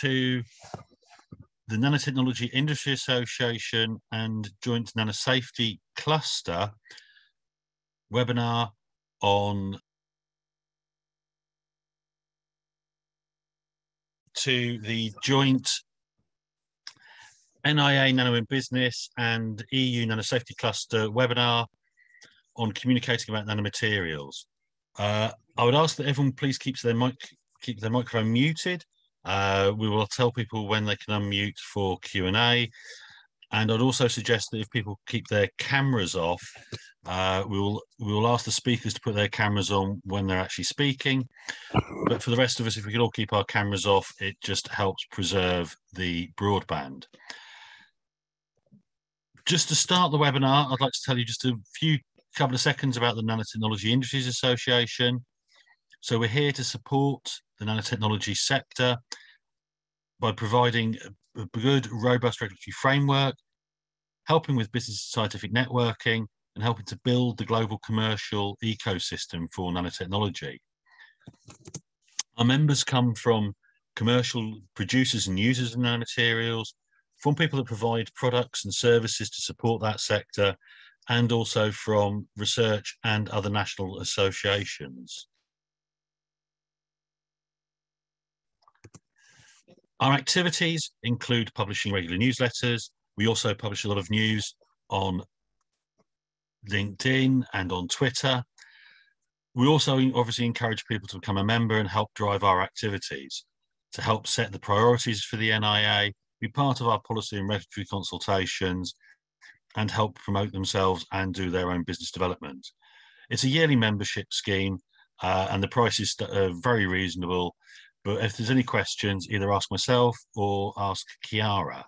to the Nanotechnology Industry Association and Joint Nanosafety Cluster webinar on to the joint NIA Nano in Business and EU Nanosafety Cluster webinar on communicating about nanomaterials. Uh, I would ask that everyone please keeps their mic keep their microphone muted. Uh, we will tell people when they can unmute for Q&A. And I'd also suggest that if people keep their cameras off, uh, we will we will ask the speakers to put their cameras on when they're actually speaking. But for the rest of us, if we could all keep our cameras off, it just helps preserve the broadband. Just to start the webinar, I'd like to tell you just a few couple of seconds about the Nanotechnology Industries Association. So we're here to support the nanotechnology sector by providing a good, robust regulatory framework, helping with business scientific networking, and helping to build the global commercial ecosystem for nanotechnology. Our members come from commercial producers and users of nanomaterials, from people that provide products and services to support that sector, and also from research and other national associations. Our activities include publishing regular newsletters. We also publish a lot of news on LinkedIn and on Twitter. We also obviously encourage people to become a member and help drive our activities to help set the priorities for the NIA, be part of our policy and regulatory consultations, and help promote themselves and do their own business development. It's a yearly membership scheme, uh, and the prices are very reasonable. But if there's any questions, either ask myself or ask Chiara.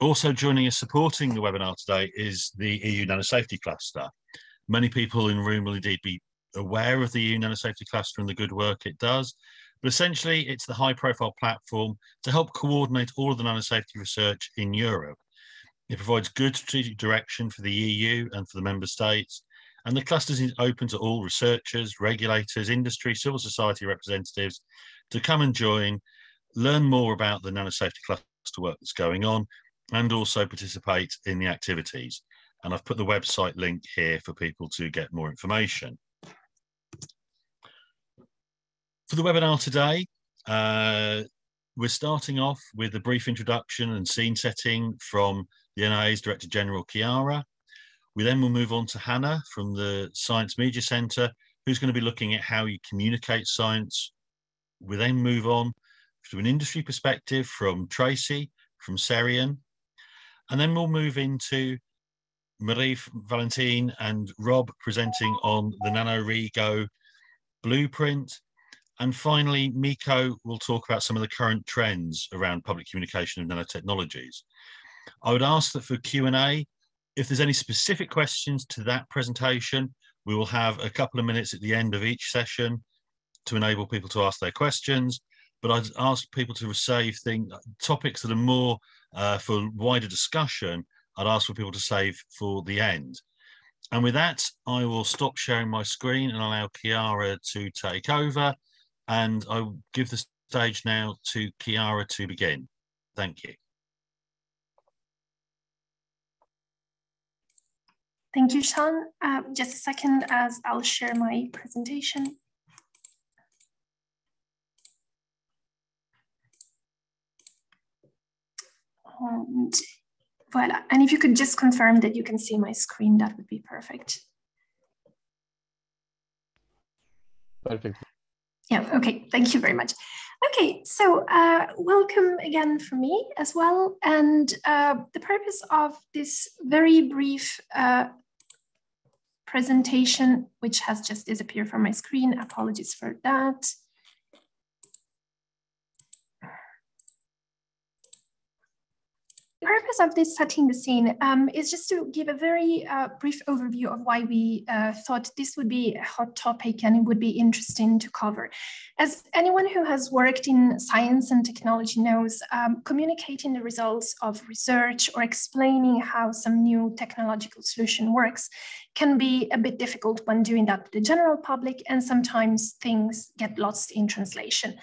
Also joining us supporting the webinar today is the EU Nanosafety Cluster. Many people in the room will indeed be aware of the EU Nanosafety Cluster and the good work it does, but essentially it's the high profile platform to help coordinate all of the nanosafety research in Europe. It provides good strategic direction for the EU and for the member states, and the cluster is open to all researchers, regulators, industry, civil society representatives to come and join, learn more about the nanosafety cluster work that's going on, and also participate in the activities. And I've put the website link here for people to get more information. For the webinar today, uh, we're starting off with a brief introduction and scene setting from the NIA's Director General Chiara. We then will move on to Hannah from the Science Media Centre, who's going to be looking at how you communicate science. We then move on to an industry perspective from Tracy, from Cerion. And then we'll move into Marie Valentine and Rob presenting on the NANORIGO blueprint. And finally, Mikko will talk about some of the current trends around public communication of nanotechnologies. I would ask that for Q&A, if there's any specific questions to that presentation, we will have a couple of minutes at the end of each session to enable people to ask their questions. But I'd ask people to save things, topics that are more uh, for wider discussion, I'd ask for people to save for the end. And with that, I will stop sharing my screen and allow Chiara to take over. And I'll give the stage now to Chiara to begin. Thank you. Thank you, Sean. Uh, just a second as I'll share my presentation. And voila. And if you could just confirm that you can see my screen, that would be perfect. Perfect. Yeah, okay, thank you very much. Okay, so uh, welcome again for me as well. And uh, the purpose of this very brief uh, presentation, which has just disappeared from my screen. Apologies for that. The purpose of this setting the scene um, is just to give a very uh, brief overview of why we uh, thought this would be a hot topic and it would be interesting to cover. As anyone who has worked in science and technology knows, um, communicating the results of research or explaining how some new technological solution works can be a bit difficult when doing that to the general public, and sometimes things get lost in translation.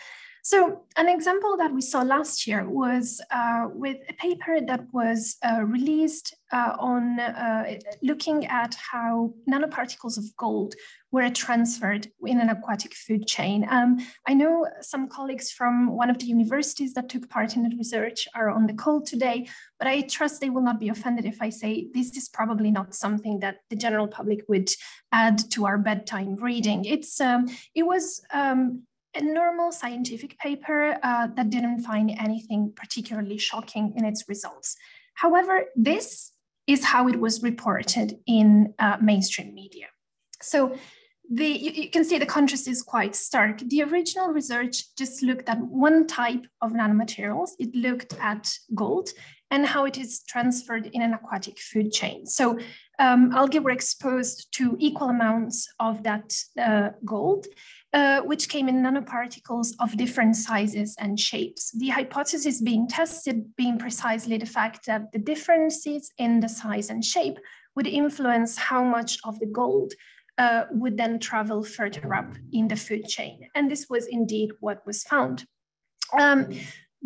So an example that we saw last year was uh, with a paper that was uh, released uh, on uh, looking at how nanoparticles of gold were transferred in an aquatic food chain. Um, I know some colleagues from one of the universities that took part in the research are on the call today, but I trust they will not be offended if I say this is probably not something that the general public would add to our bedtime reading. It's um, it was um, a normal scientific paper uh, that didn't find anything particularly shocking in its results. However, this is how it was reported in uh, mainstream media. So the, you, you, can see the contrast is quite stark. The original research just looked at one type of nanomaterials. It looked at gold and how it is transferred in an aquatic food chain. So um, algae were exposed to equal amounts of that uh, gold uh, which came in nanoparticles of different sizes and shapes. The hypothesis being tested being precisely the fact that the differences in the size and shape would influence how much of the gold uh, would then travel further up in the food chain. And this was indeed what was found. Um,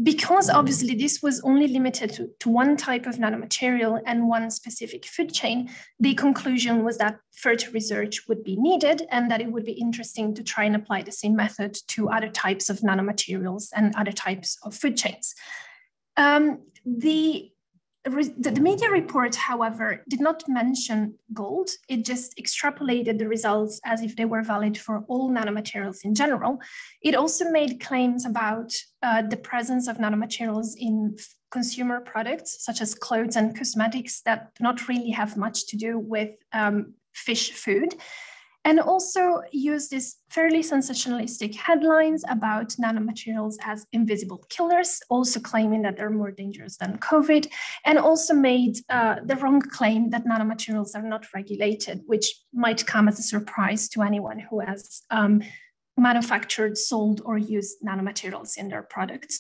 because obviously this was only limited to, to, one type of nanomaterial and one specific food chain, the conclusion was that further research would be needed and that it would be interesting to try and apply the same method to other types of nanomaterials and other types of food chains. Um, the the, media report, however, did not mention gold. It just extrapolated the results as if they were valid for all nanomaterials in general. It also made claims about uh, the presence of nanomaterials in consumer products, such as clothes and cosmetics, that not really have much to do with um, fish food and also use these fairly sensationalistic headlines about nanomaterials as invisible killers, also claiming that they're more dangerous than COVID, and also made uh, the wrong claim that nanomaterials are not regulated, which might come as a surprise to anyone who has um, manufactured, sold, or used nanomaterials in their products.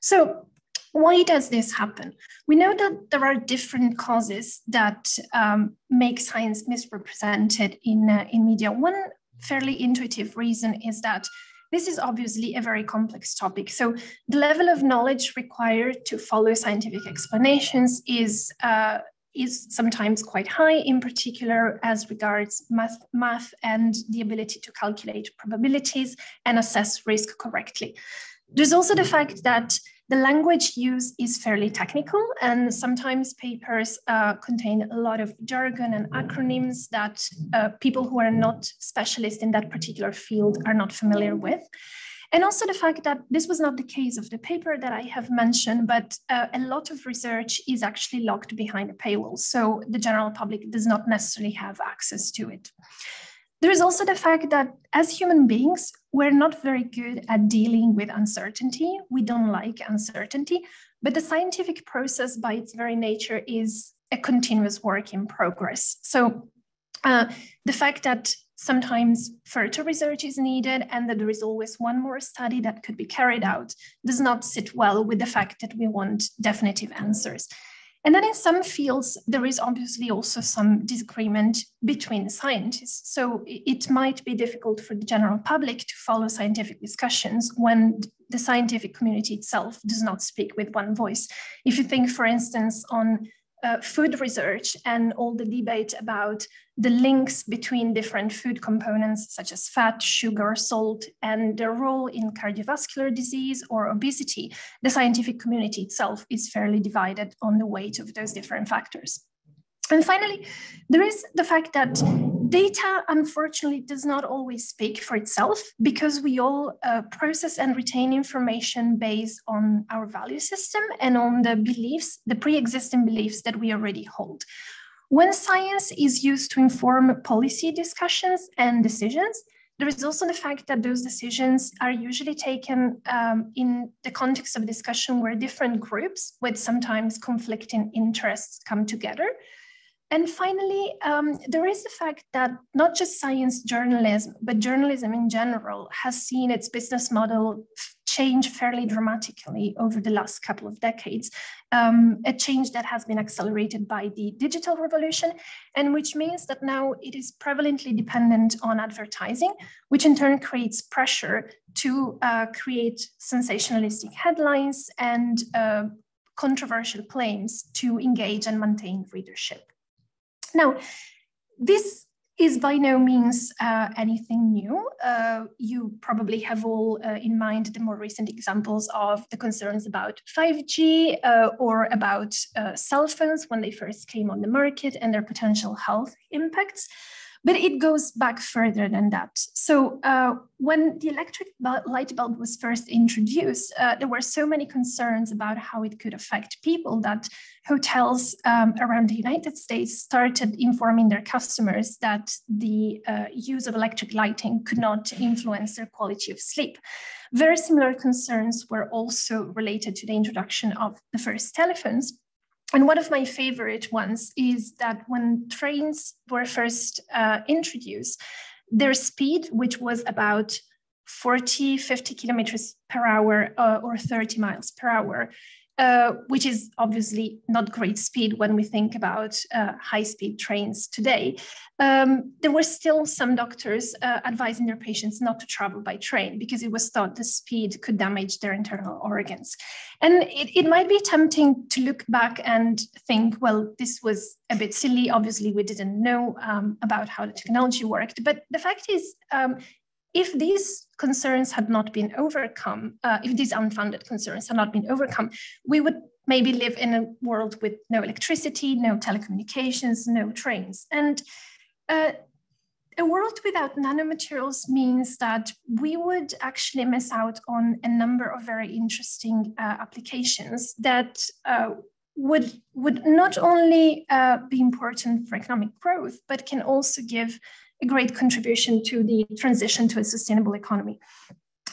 So why does this happen? We know that there are different causes that um, make science misrepresented in, uh, in media. One fairly intuitive reason is that this is obviously a very complex topic. So the level of knowledge required to follow scientific explanations is uh, is sometimes quite high, in particular as regards math, math and the ability to calculate probabilities and assess risk correctly. There's also the fact that the language used is fairly technical, and sometimes papers uh, contain a lot of jargon and acronyms that uh, people who are not specialists in that particular field are not familiar with. And also the fact that this was not the case of the paper that I have mentioned, but uh, a lot of research is actually locked behind a paywall. So the general public does not necessarily have access to it. There is also the fact that as human beings, we're not very good at dealing with uncertainty. We don't like uncertainty, but the scientific process by its very nature is a continuous work in progress. So uh, the fact that sometimes further research is needed and that there is always one more study that could be carried out does not sit well with the fact that we want definitive answers. And then in some fields, there is obviously also some disagreement between scientists. So it might be difficult for the general public to follow scientific discussions when the scientific community itself does not speak with one voice. If you think, for instance, on uh, food research and all the debate about the links between different food components such as fat, sugar, salt, and their role in cardiovascular disease or obesity, the scientific community itself is fairly divided on the weight of those different factors. And finally, there is the fact that data, unfortunately, does not always speak for itself because we all uh, process and retain information based on our value system and on the beliefs, the pre existing beliefs that we already hold. When science is used to inform policy discussions and decisions, There is also the fact that those decisions are usually taken um, in the context of discussion where different groups with sometimes conflicting interests come together. And finally, um, there is the fact that not just science journalism, but journalism in general has seen its business model change fairly dramatically over the last couple of decades. Um, a change that has been accelerated by the digital revolution, and which means that now it is prevalently dependent on advertising, which in turn creates pressure to uh, create sensationalistic headlines and uh, controversial claims to engage and maintain readership. Now, this is by no means uh, anything new. Uh, you probably have all uh, in mind the more recent examples of the concerns about 5G uh, or about uh, cell phones when they first came on the market and their potential health impacts. But it goes back further than that. So uh, when the electric light bulb was first introduced, uh, there were so many concerns about how it could affect people that hotels um, around the United States started informing their customers that the uh, use of electric lighting could not influence their quality of sleep. Very similar concerns were also related to the introduction of the first telephones and one of my favorite ones is that when trains were first uh, introduced, their speed, which was about 40, 50 kilometers per hour uh, or 30 miles per hour, uh, which is obviously not great speed when we think about uh, high speed trains today. Um, there were still some doctors uh, advising their patients not to travel by train because it was thought the speed could damage their internal organs. And it, it might be tempting to look back and think, well, this was a bit silly. Obviously, we didn't know um, about how the technology worked. But the fact is, um, if these concerns had not been overcome, uh, if these unfounded concerns had not been overcome, we would maybe live in a world with no electricity, no telecommunications, no trains. And uh, a world without nanomaterials means that we would actually miss out on a number of very interesting uh, applications that uh, would, would not only uh, be important for economic growth, but can also give a great contribution to the transition to a sustainable economy.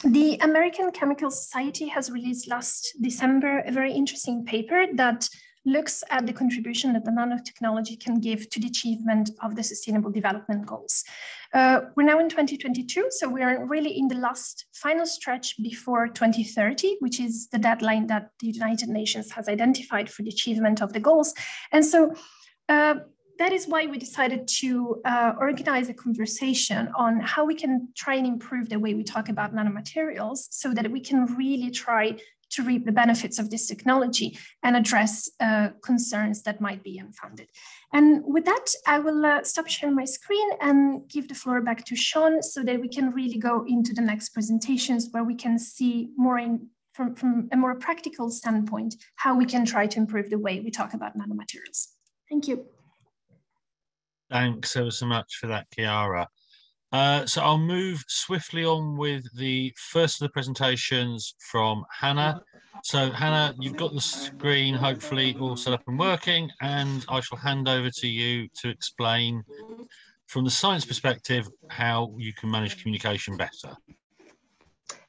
The American Chemical Society has released last December a very interesting paper that looks at the contribution that the nanotechnology can give to the achievement of the Sustainable Development Goals. Uh, we're now in 2022, so we are really in the last final stretch before 2030, which is the deadline that the United Nations has identified for the achievement of the goals. And so uh, that is why we decided to uh, organize a conversation on how we can try and improve the way we talk about nanomaterials so that we can really try to reap the benefits of this technology and address uh, concerns that might be unfounded. And with that, I will uh, stop sharing my screen and give the floor back to Sean so that we can really go into the next presentations where we can see more in from, from a more practical standpoint, how we can try to improve the way we talk about nanomaterials. Thank you. Thanks ever so much for that, Chiara. Uh, so I'll move swiftly on with the first of the presentations from Hannah. So Hannah, you've got the screen hopefully all set up and working, and I shall hand over to you to explain from the science perspective how you can manage communication better.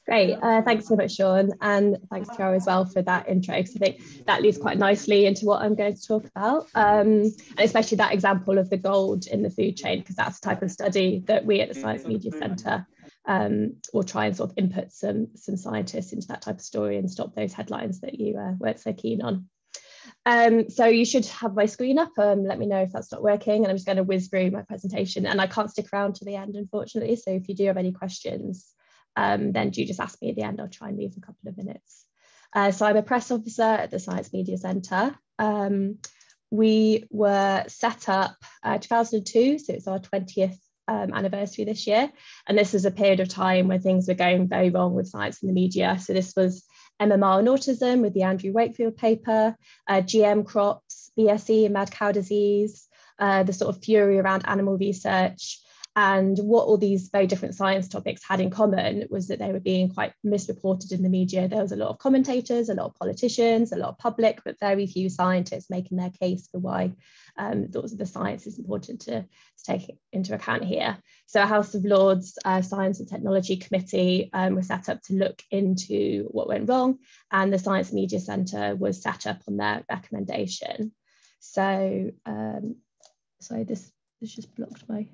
Great. Uh, thanks so much, Sean. And thanks, Carol, as well for that intro, because I think that leads quite nicely into what I'm going to talk about. Um, and especially that example of the gold in the food chain, because that's the type of study that we at the Science Media Centre um, will try and sort of input some, some scientists into that type of story and stop those headlines that you uh, weren't so keen on. Um, so you should have my screen up. Um, let me know if that's not working. And I'm just going to whiz through my presentation. And I can't stick around to the end, unfortunately. So if you do have any questions, um, then do just ask me at the end. I'll try and leave a couple of minutes. Uh, so I'm a press officer at the Science Media Centre. Um, we were set up uh, 2002, so it's our 20th um, anniversary this year. And this is a period of time where things were going very wrong with science and the media. So this was MMR and autism with the Andrew Wakefield paper, uh, GM crops, BSE and mad cow disease, uh, the sort of fury around animal research, and what all these very different science topics had in common was that they were being quite misreported in the media. There was a lot of commentators, a lot of politicians, a lot of public, but very few scientists making their case for why um, those the science is important to, to, take into account here. So a House of Lords uh, Science and Technology Committee um, was set up to look into what went wrong and the Science Media Centre was set up on their recommendation. So, um, sorry, this, this just blocked my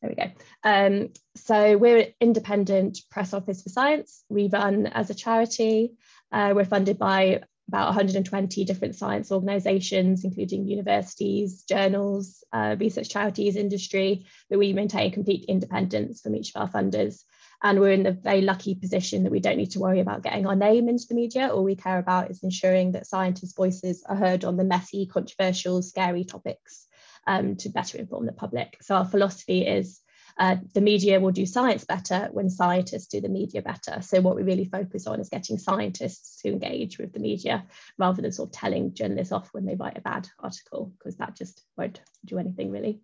there we go. Um, so we're an independent press office for science. We run as a charity. Uh, we're funded by about 120 different science organisations, including universities, journals, uh, research charities, industry, but we maintain complete independence from each of our funders. And we're in the very lucky position that we don't need to worry about getting our name into the media. All we care about is ensuring that scientists' voices are heard on the messy, controversial, scary topics um, to better inform the public. So our philosophy is uh, the media will do science better when scientists do the media better. So what we really focus on is getting scientists to engage with the media rather than sort of telling journalists off when they write a bad article, because that just won't do anything really.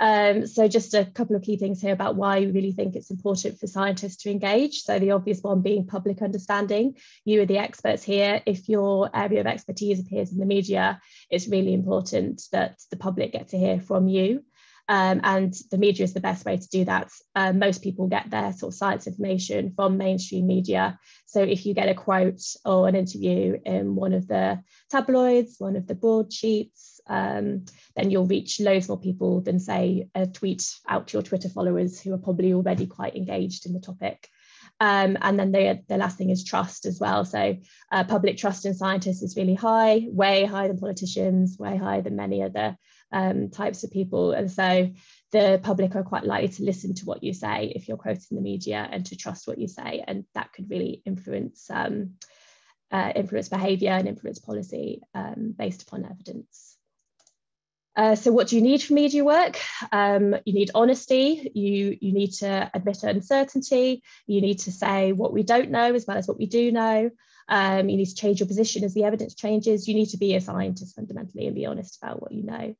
Um, so just a couple of key things here about why we really think it's important for scientists to engage. So the obvious one being public understanding. You are the experts here. If your area of expertise appears in the media, it's really important that the public get to hear from you. Um, and the media is the best way to do that. Uh, most people get their sort of science information from mainstream media. So if you get a quote or an interview in one of the tabloids, one of the broadsheets, um, then you'll reach loads more people than say a tweet out to your Twitter followers who are probably already quite engaged in the topic. Um, and then the, the last thing is trust as well. So uh, public trust in scientists is really high, way higher than politicians, way higher than many other um, types of people. And so the public are quite likely to listen to what you say if you're quoting the media and to trust what you say. And that could really influence um, uh, influence behaviour and influence policy um, based upon evidence. Uh, so what do you need for media work? Um, you need honesty, you, you need to admit uncertainty, you need to say what we don't know as well as what we do know. Um, you need to change your position as the evidence changes. You need to be a scientist fundamentally and be honest about what you know.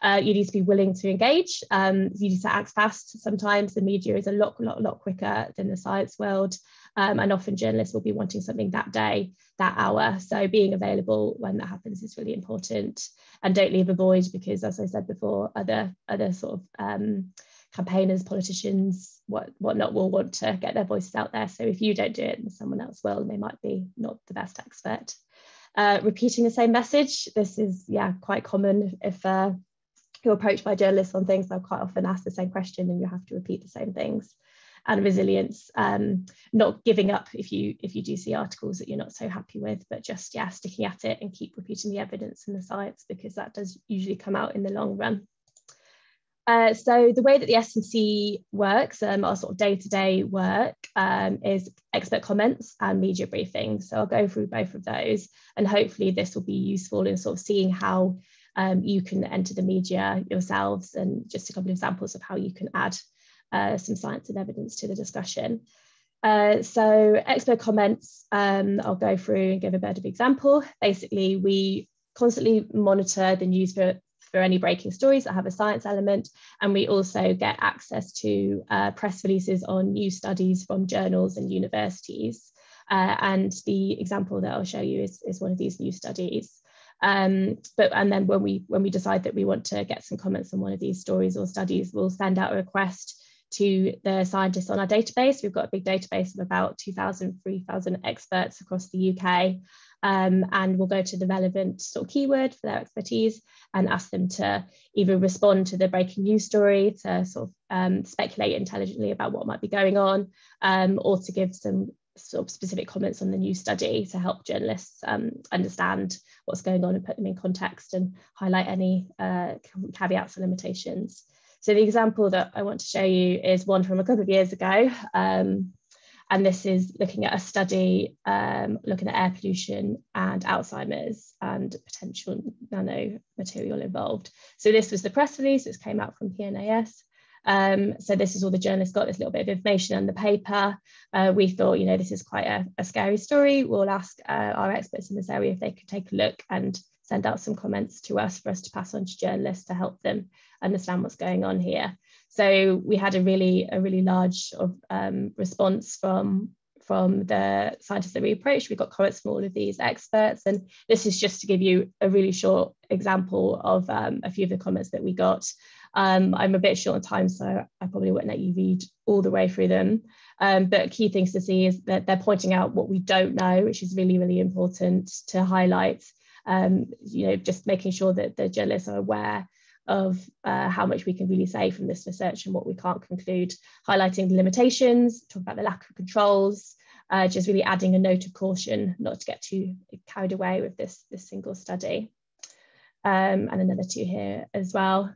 Uh, you need to be willing to engage. Um, you need to act fast. Sometimes the media is a lot, lot, lot quicker than the science world. Um, and often journalists will be wanting something that day, that hour. So being available when that happens is really important. And don't leave a void because, as I said before, other other sort of um, campaigners, politicians, what whatnot will want to get their voices out there. So if you don't do it, someone else will, and they might be not the best expert. Uh, repeating the same message. This is yeah quite common if uh, you're approached by journalists on things, they'll quite often ask the same question and you have to repeat the same things. And resilience, um, not giving up if you if you do see articles that you're not so happy with, but just yeah, sticking at it and keep repeating the evidence and the science because that does usually come out in the long run. Uh, so the way that the SMC works, um, our sort of day-to-day -day work, um, is expert comments and media briefings. So I'll go through both of those, and hopefully this will be useful in sort of seeing how um, you can enter the media yourselves and just a couple of examples of how you can add uh, some science and evidence to the discussion. Uh, so expert comments, um, I'll go through and give a bit of example. Basically, we constantly monitor the news for, for any breaking stories that have a science element, and we also get access to uh, press releases on new studies from journals and universities. Uh, and the example that I'll show you is, is one of these new studies. Um, but and then when we when we decide that we want to get some comments on one of these stories or studies, we'll send out a request to the scientists on our database. We've got a big database of about 2,000, 3,000 experts across the UK. Um, and we'll go to the relevant sort of keyword for their expertise and ask them to either respond to the breaking news story, to sort of um, speculate intelligently about what might be going on, um, or to give some sort of specific comments on the new study to help journalists um, understand what's going on and put them in context and highlight any uh, caveats and limitations. So the example that I want to show you is one from a couple of years ago. Um, and this is looking at a study um, looking at air pollution and Alzheimer's and potential nano material involved. So this was the press release, this came out from PNAS. Um, so this is all the journalists got this little bit of information on the paper. Uh, we thought, you know, this is quite a, a scary story. We'll ask uh, our experts in this area if they could take a look and send out some comments to us for us to pass on to journalists to help them understand what's going on here. So we had a really a really large um, response from from the scientists that we approached. We got comments from all of these experts, and this is just to give you a really short example of um, a few of the comments that we got. Um, I'm a bit short on time, so I probably won't let you read all the way through them. Um, but key things to see is that they're pointing out what we don't know, which is really, really important to highlight. Um, you know, just making sure that the journalists are aware of uh, how much we can really say from this research and what we can't conclude, highlighting the limitations, talk about the lack of controls, uh, just really adding a note of caution not to get too carried away with this, this single study. Um, and another two here as well.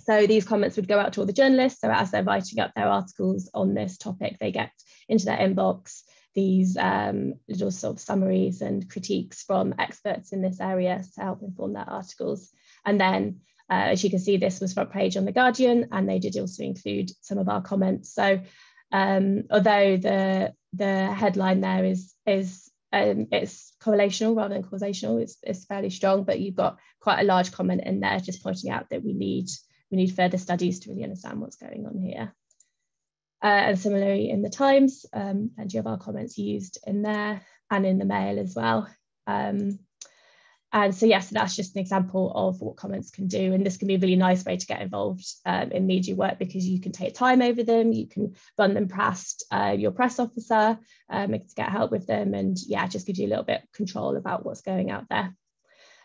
So these comments would go out to all the journalists. So as they're writing up their articles on this topic, they get into their inbox these um, little sort of summaries and critiques from experts in this area to help inform their articles. And then, uh, as you can see, this was front page on The Guardian, and they did also include some of our comments. So um, although the, the headline there is, is um, it's correlational rather than causational, it's, it's fairly strong, but you've got quite a large comment in there just pointing out that we need we need further studies to really understand what's going on here. Uh, and similarly in the Times, um, plenty of our comments used in there and in the Mail as well. Um, and so, yes, that's just an example of what comments can do. And this can be a really nice way to get involved um, in media work because you can take time over them, you can run them past uh, your press officer um, to get help with them. And yeah, just gives you a little bit of control about what's going out there.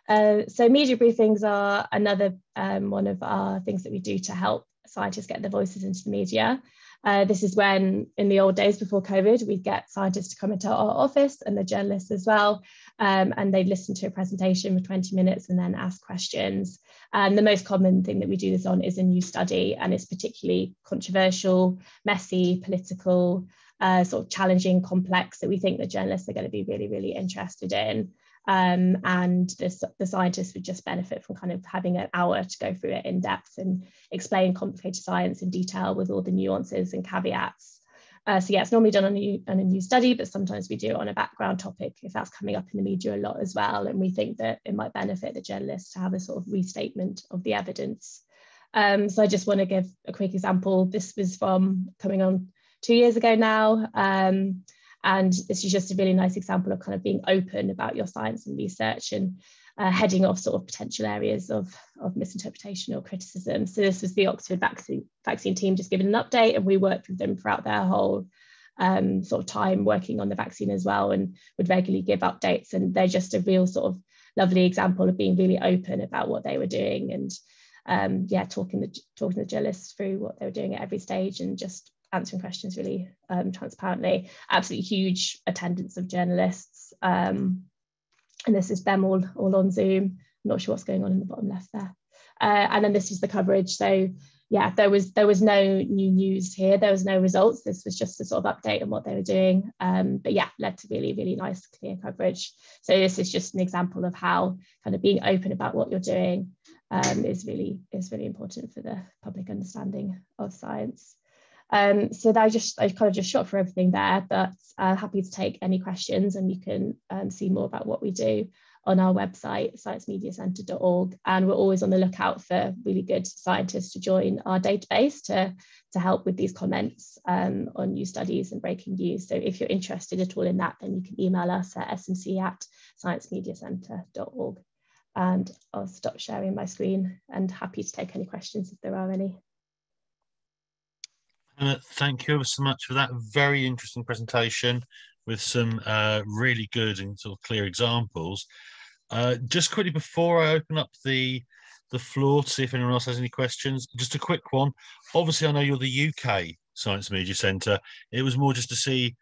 Uh, so media briefings are another um, one of our things that we do to help scientists get their voices into the media. Uh, this is when, in the old days before COVID, we'd get scientists to come into our office and the journalists as well, um, and they'd listen to a presentation for 20 minutes and then ask questions. And the most common thing that we do this on is a new study, and it's particularly controversial, messy, political, uh, sort of challenging, complex that we think the journalists are going to be really, really interested in. Um, and the, the scientists would just benefit from kind of having an hour to go through it in depth and explain complicated science in detail with all the nuances and caveats. Uh, so yeah, it's normally done on a, on a new study, but sometimes we do it on a background topic if that's coming up in the media a lot as well. And we think that it might benefit the journalists to have a sort of restatement of the evidence. Um, so I just want to give a quick example. This was from coming on two years ago now. Um, and this is just a really nice example of kind of being open about your science and research and uh, heading off sort of potential areas of, of misinterpretation or criticism. So this was the Oxford vaccine, vaccine team just giving an update and we worked with them throughout their whole um, sort of time working on the vaccine as well and would regularly give updates and they're just a real sort of lovely example of being really open about what they were doing and um, yeah, talking the talking the journalists through what they were doing at every stage and just answering questions really um, transparently. Absolutely huge attendance of journalists. Um, and this is them all, all on Zoom. I'm not sure what's going on in the bottom left there. Uh, and then this is the coverage. So yeah, there was there was no new news here. There was no results. This was just a sort of update on what they were doing. Um, but yeah, led to really, really nice, clear coverage. So this is just an example of how kind of being open about what you're doing um, is really is really important for the public understanding of science. Um, so I just I kind of just shot for everything there, but uh, happy to take any questions and you can um, see more about what we do on our website, sciencemediacentre.org. And we're always on the lookout for really good scientists to join our database to, to help with these comments um, on new studies and breaking news. So if you're interested at all in that, then you can email us at smc at sciencemediacentre.org. And I'll stop sharing my screen and happy to take any questions if there are any. Hannah, thank you ever so much for that very interesting presentation with some uh, really good and sort of clear examples. Uh, just quickly before I open up the the floor to see if anyone else has any questions, just a quick one. Obviously, I know you're the UK Science Media Centre. It was more just to see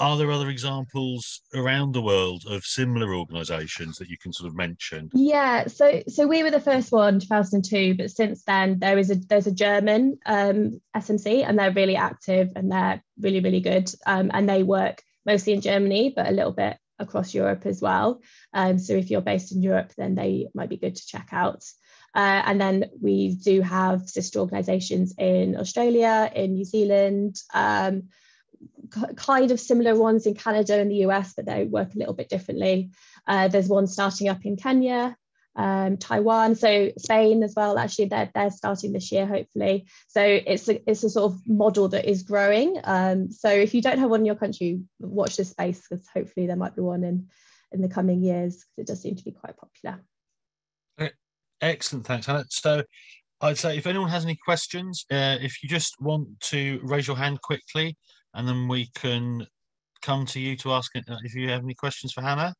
are there other examples around the world of similar organisations that you can sort of mention? Yeah, so so we were the first one, 2002, but since then there is a there's a German um, SMC, and they're really active and they're really really good, um, and they work mostly in Germany, but a little bit across Europe as well. Um, so if you're based in Europe, then they might be good to check out. Uh, and then we do have sister organisations in Australia, in New Zealand. Kind of similar ones in Canada and the US, but they work a little bit differently. Uh, there's one starting up in Kenya, um, Taiwan, so Spain as well. Actually, they're they're starting this year, hopefully. So it's a, it's a sort of model that is growing. Um, so if you don't have one in your country, watch this space because hopefully there might be one in in the coming years because it does seem to be quite popular. Excellent, thanks, Hannah. So I'd say if anyone has any questions, uh, if you just want to raise your hand quickly, and then we can come to you to ask uh, if you have any questions for Hannah.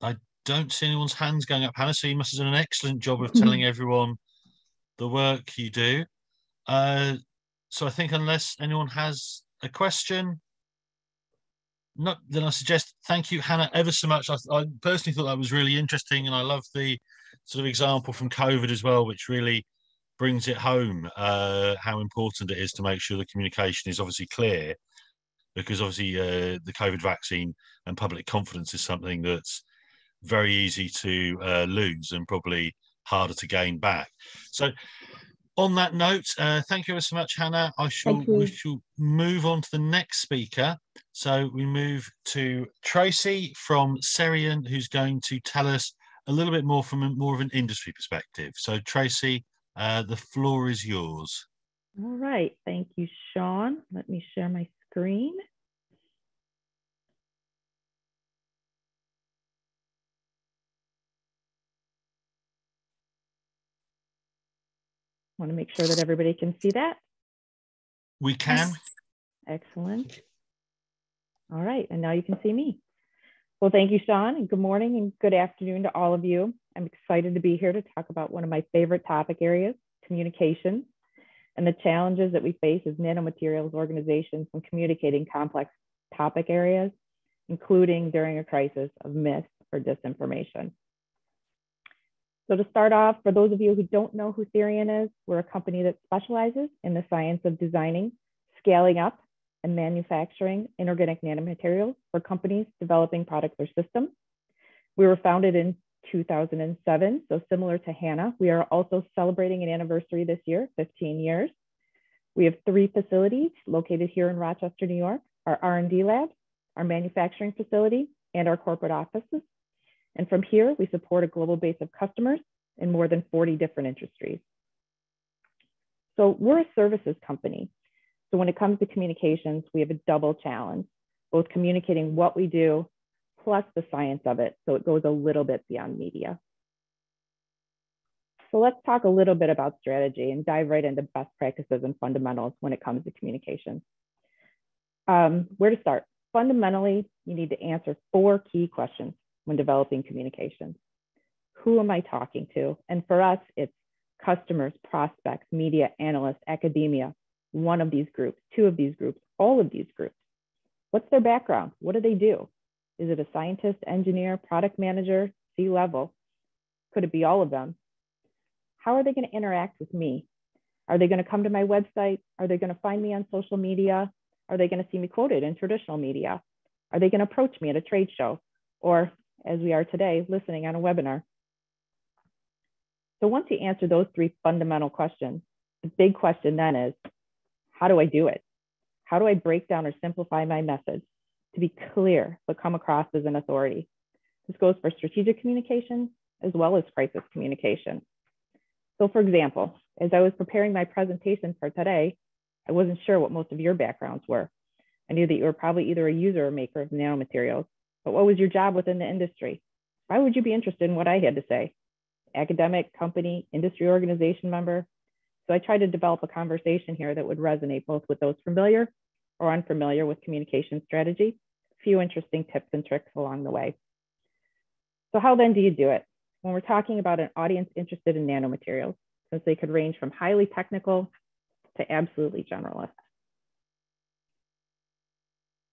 I don't see anyone's hands going up, Hannah, so you must have done an excellent job of telling everyone the work you do. Uh, so I think unless anyone has a question, not then I suggest thank you, Hannah, ever so much. I, I, personally thought that was really interesting, and I love the sort of example from COVID as well, which really brings it home uh, how important it is to make sure the communication is obviously clear, because obviously uh, the COVID vaccine and public confidence is something that's very easy to uh, lose and probably harder to gain back. So on that note, uh, thank you so much, Hannah. I shall we shall move on to the next speaker. So we move to Tracy from Cerion, who's going to tell us a little bit more from a, more of an industry perspective. So Tracy, uh, the floor is yours. All right, thank you, Sean. Let me share my screen. Want to make sure that everybody can see that? We can. Excellent. All right, and now you can see me. Well, thank you, Sean, and good morning and good afternoon to all of you. I'm excited to be here to talk about one of my favorite topic areas, communication, and the challenges that we face as nanomaterials organizations when communicating complex topic areas, including during a crisis of myth or disinformation. So to start off, for those of you who don't know who Cerion is, we're a company that specializes in the science of designing, scaling up, and manufacturing inorganic nanomaterials for companies developing products or systems. We were founded in 2007, so similar to Hannah, we are also celebrating an anniversary this year, 15 years. We have three facilities located here in Rochester, New York, our R&D lab, our manufacturing facility, and our corporate offices. And from here, we support a global base of customers in more than 40 different industries. So we're a services company. So when it comes to communications, we have a double challenge, both communicating what we do plus the science of it. So it goes a little bit beyond media. So let's talk a little bit about strategy and dive right into best practices and fundamentals when it comes to communications. Um, where to start? Fundamentally, you need to answer four key questions when developing communications. Who am I talking to? And for us, it's customers, prospects, media analysts, academia, one of these groups, two of these groups, all of these groups. What's their background? What do they do? Is it a scientist, engineer, product manager, C level? Could it be all of them? How are they going to interact with me? Are they going to come to my website? Are they going to find me on social media? Are they going to see me quoted in traditional media? Are they going to approach me at a trade show? Or as we are today, listening on a webinar. So once you answer those three fundamental questions, the big question then is, how do I do it? How do I break down or simplify my message to be clear, but come across as an authority? This goes for strategic communication as well as crisis communication. So for example, as I was preparing my presentation for today, I wasn't sure what most of your backgrounds were. I knew that you were probably either a user or maker of nanomaterials, but what was your job within the industry? Why would you be interested in what I had to say? Academic, company, industry organization member? So I tried to develop a conversation here that would resonate both with those familiar or unfamiliar with communication strategy. A few interesting tips and tricks along the way. So how then do you do it? When we're talking about an audience interested in nanomaterials, since they could range from highly technical to absolutely generalist.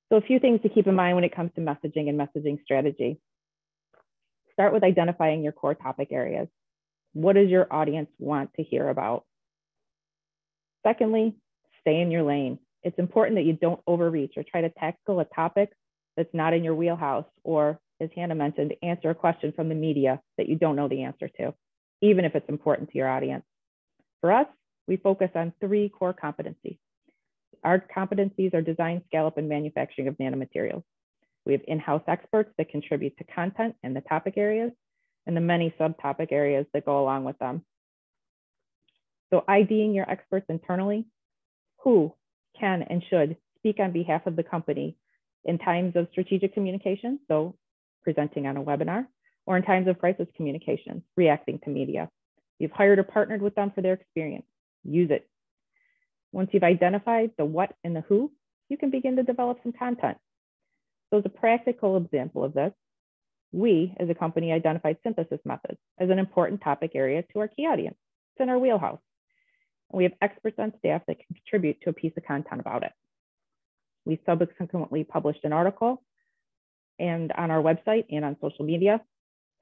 So a few things to keep in mind when it comes to messaging and messaging strategy. Start with identifying your core topic areas. What does your audience want to hear about? Secondly, stay in your lane. It's important that you don't overreach or try to tackle a topic that's not in your wheelhouse or, as Hannah mentioned, answer a question from the media that you don't know the answer to, even if it's important to your audience. For us, we focus on three core competencies Our competencies are design, scale-up, and manufacturing of nanomaterials. We have in-house experts that contribute to content and the topic areas and the many subtopic areas that go along with them. So IDing your experts internally, who can and should speak on behalf of the company in times of strategic communication, so presenting on a webinar, or in times of crisis communication, reacting to media. You've hired or partnered with them for their experience. Use it. Once you've identified the what and the who, you can begin to develop some content. So as a practical example of this, we as a company identified synthesis methods as an important topic area to our key audience. It's in our wheelhouse. We have experts on staff that can contribute to a piece of content about it. We subsequently published an article and on our website and on social media.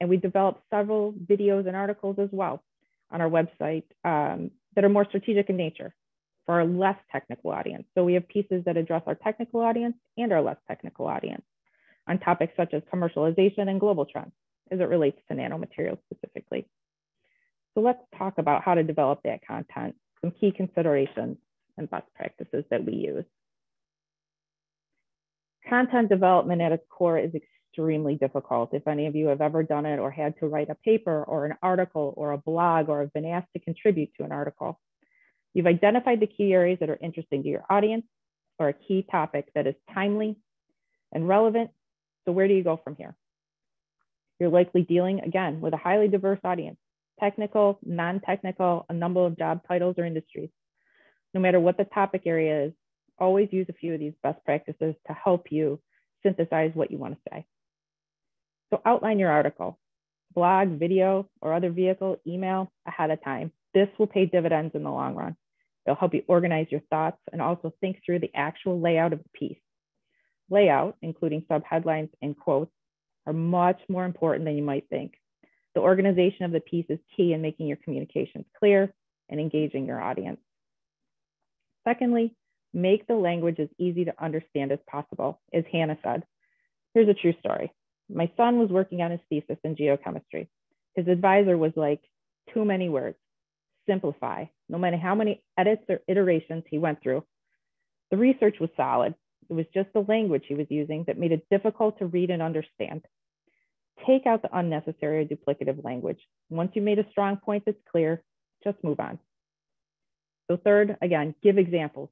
And we developed several videos and articles as well on our website um, that are more strategic in nature for our less technical audience. So we have pieces that address our technical audience and our less technical audience on topics such as commercialization and global trends as it relates to nanomaterials specifically. So let's talk about how to develop that content, some key considerations and best practices that we use. Content development at its core is extremely difficult. If any of you have ever done it or had to write a paper or an article or a blog or have been asked to contribute to an article, you've identified the key areas that are interesting to your audience or a key topic that is timely and relevant. So where do you go from here? You're likely dealing again with a highly diverse audience, technical, non-technical, a number of job titles or industries. No matter what the topic area is, always use a few of these best practices to help you synthesize what you want to say. So outline your article, blog, video, or other vehicle, email ahead of time. This will pay dividends in the long run. It'll help you organize your thoughts and also think through the actual layout of the piece. Layout, including subheadlines and quotes, are much more important than you might think. The organization of the piece is key in making your communications clear and engaging your audience. Secondly, make the language as easy to understand as possible, as Hannah said. Here's a true story. My son was working on his thesis in geochemistry. His advisor was like, too many words, simplify, no matter how many edits or iterations he went through. The research was solid. It was just the language he was using that made it difficult to read and understand. Take out the unnecessary or duplicative language. Once you've made a strong point that's clear, just move on. So third, again, give examples.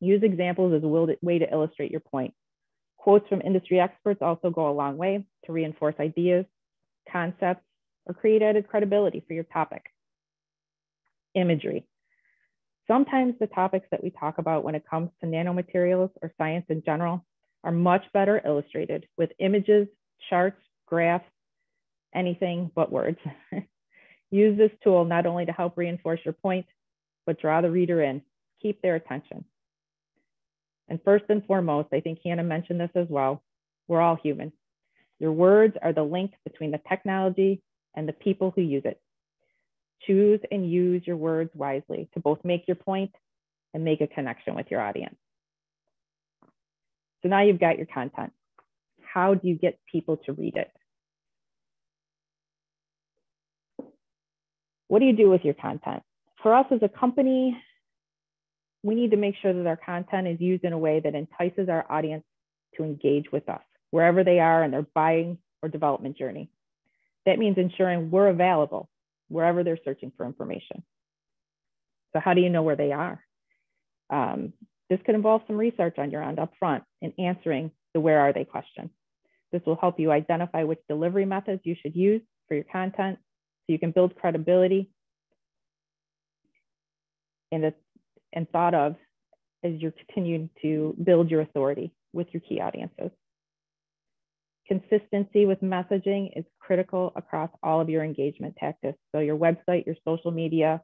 Use examples as a way to illustrate your point. Quotes from industry experts also go a long way to reinforce ideas, concepts, or create added credibility for your topic. Imagery. Sometimes the topics that we talk about when it comes to nanomaterials or science in general are much better illustrated with images, charts, graphs, anything but words. Use this tool not only to help reinforce your point, but draw the reader in, keep their attention. And first and foremost, I think Hannah mentioned this as well, we're all human. Your words are the link between the technology and the people who use it. Choose and use your words wisely to both make your point and make a connection with your audience. So now you've got your content. How do you get people to read it? What do you do with your content? For us as a company, we need to make sure that our content is used in a way that entices our audience to engage with us wherever they are in their buying or development journey. That means ensuring we're available wherever they're searching for information. So how do you know where they are? Um, this could involve some research on your end up front in answering the where are they question. This will help you identify which delivery methods you should use for your content so you can build credibility and and thought of as you're continuing to build your authority with your key audiences. Consistency with messaging is critical across all of your engagement tactics. So your website, your social media,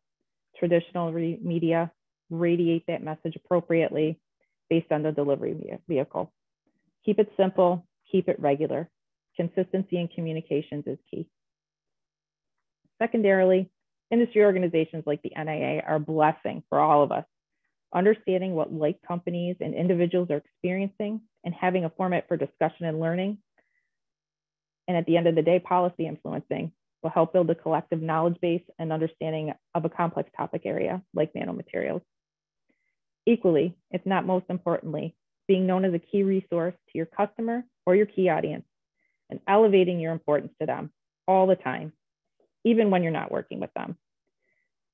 traditional media, radiate that message appropriately based on the delivery vehicle. Keep it simple, keep it regular. Consistency in communications is key. Secondarily, industry organizations like the NIA are a blessing for all of us understanding what like companies and individuals are experiencing and having a format for discussion and learning. And at the end of the day, policy influencing will help build a collective knowledge base and understanding of a complex topic area like nanomaterials. Equally, if not most importantly, being known as a key resource to your customer or your key audience and elevating your importance to them all the time, even when you're not working with them.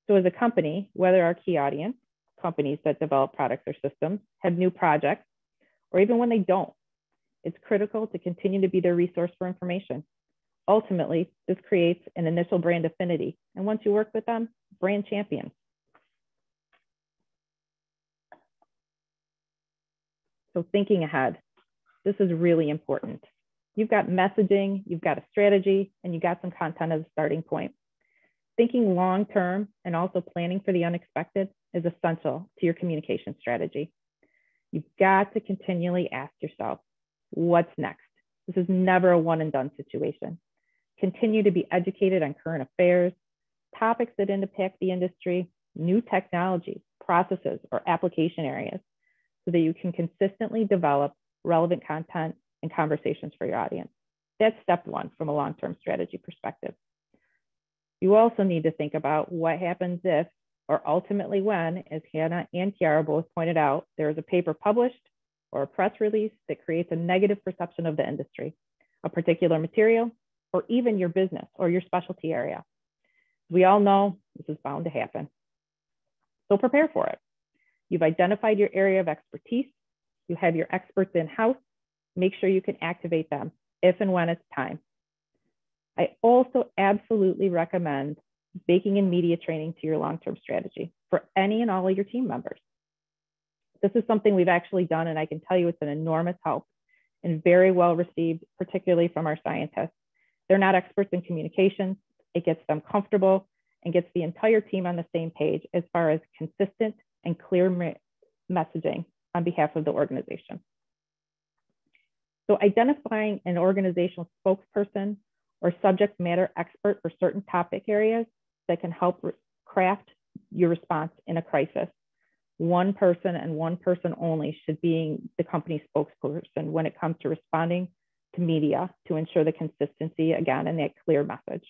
So as a company, whether our key audience, companies that develop products or systems, have new projects, or even when they don't, it's critical to continue to be their resource for information. Ultimately, this creates an initial brand affinity. And once you work with them, brand champions. So thinking ahead, this is really important. You've got messaging, you've got a strategy, and you got some content as a starting point. Thinking long-term and also planning for the unexpected is essential to your communication strategy. You've got to continually ask yourself, what's next? This is never a one and done situation. Continue to be educated on current affairs, topics that impact the industry, new technologies, processes, or application areas so that you can consistently develop relevant content and conversations for your audience. That's step one from a long-term strategy perspective. You also need to think about what happens if, or ultimately when, as Hannah and Chiara both pointed out, there is a paper published or a press release that creates a negative perception of the industry, a particular material, or even your business or your specialty area. We all know this is bound to happen. So prepare for it. You've identified your area of expertise. You have your experts in-house. Make sure you can activate them if and when it's time. I also absolutely recommend baking in media training to your long-term strategy for any and all of your team members. This is something we've actually done, and I can tell you it's an enormous help and very well received, particularly from our scientists. They're not experts in communications. It gets them comfortable and gets the entire team on the same page as far as consistent and clear messaging on behalf of the organization. So identifying an organizational spokesperson or subject matter expert for certain topic areas that can help craft your response in a crisis. One person and one person only should be the company spokesperson when it comes to responding to media to ensure the consistency again and that clear message.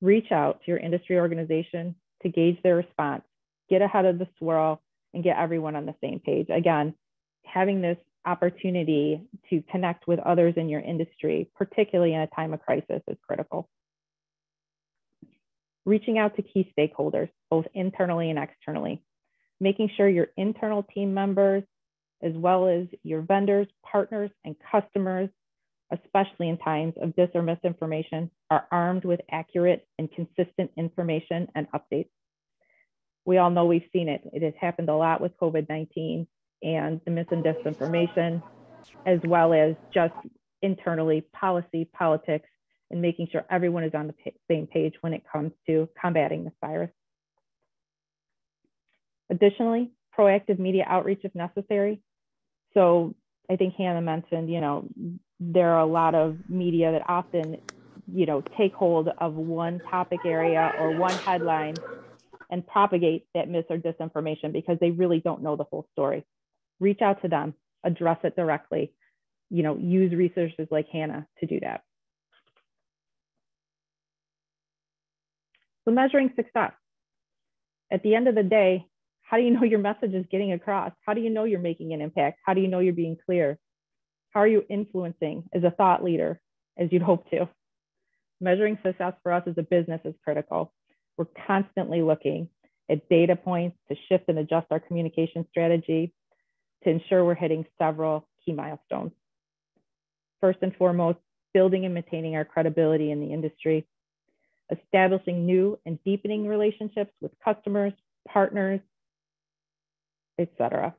Reach out to your industry organization to gauge their response, get ahead of the swirl, and get everyone on the same page. Again, having this opportunity to connect with others in your industry, particularly in a time of crisis, is critical. Reaching out to key stakeholders, both internally and externally, making sure your internal team members, as well as your vendors, partners, and customers, especially in times of dis or misinformation, are armed with accurate and consistent information and updates. We all know we've seen it. It has happened a lot with COVID 19 and the mis and disinformation, as well as just internally policy, politics, and making sure everyone is on the same page when it comes to combating this virus. Additionally, proactive media outreach if necessary. So I think Hannah mentioned, you know, there are a lot of media that often, you know, take hold of one topic area or one headline and propagate that mis or disinformation because they really don't know the whole story. Reach out to them, address it directly, you know, use resources like Hannah to do that. So measuring success. At the end of the day, how do you know your message is getting across? How do you know you're making an impact? How do you know you're being clear? How are you influencing as a thought leader as you'd hope to? Measuring success for us as a business is critical. We're constantly looking at data points to shift and adjust our communication strategy to ensure we're hitting several key milestones. First and foremost, building and maintaining our credibility in the industry, establishing new and deepening relationships with customers, partners, etc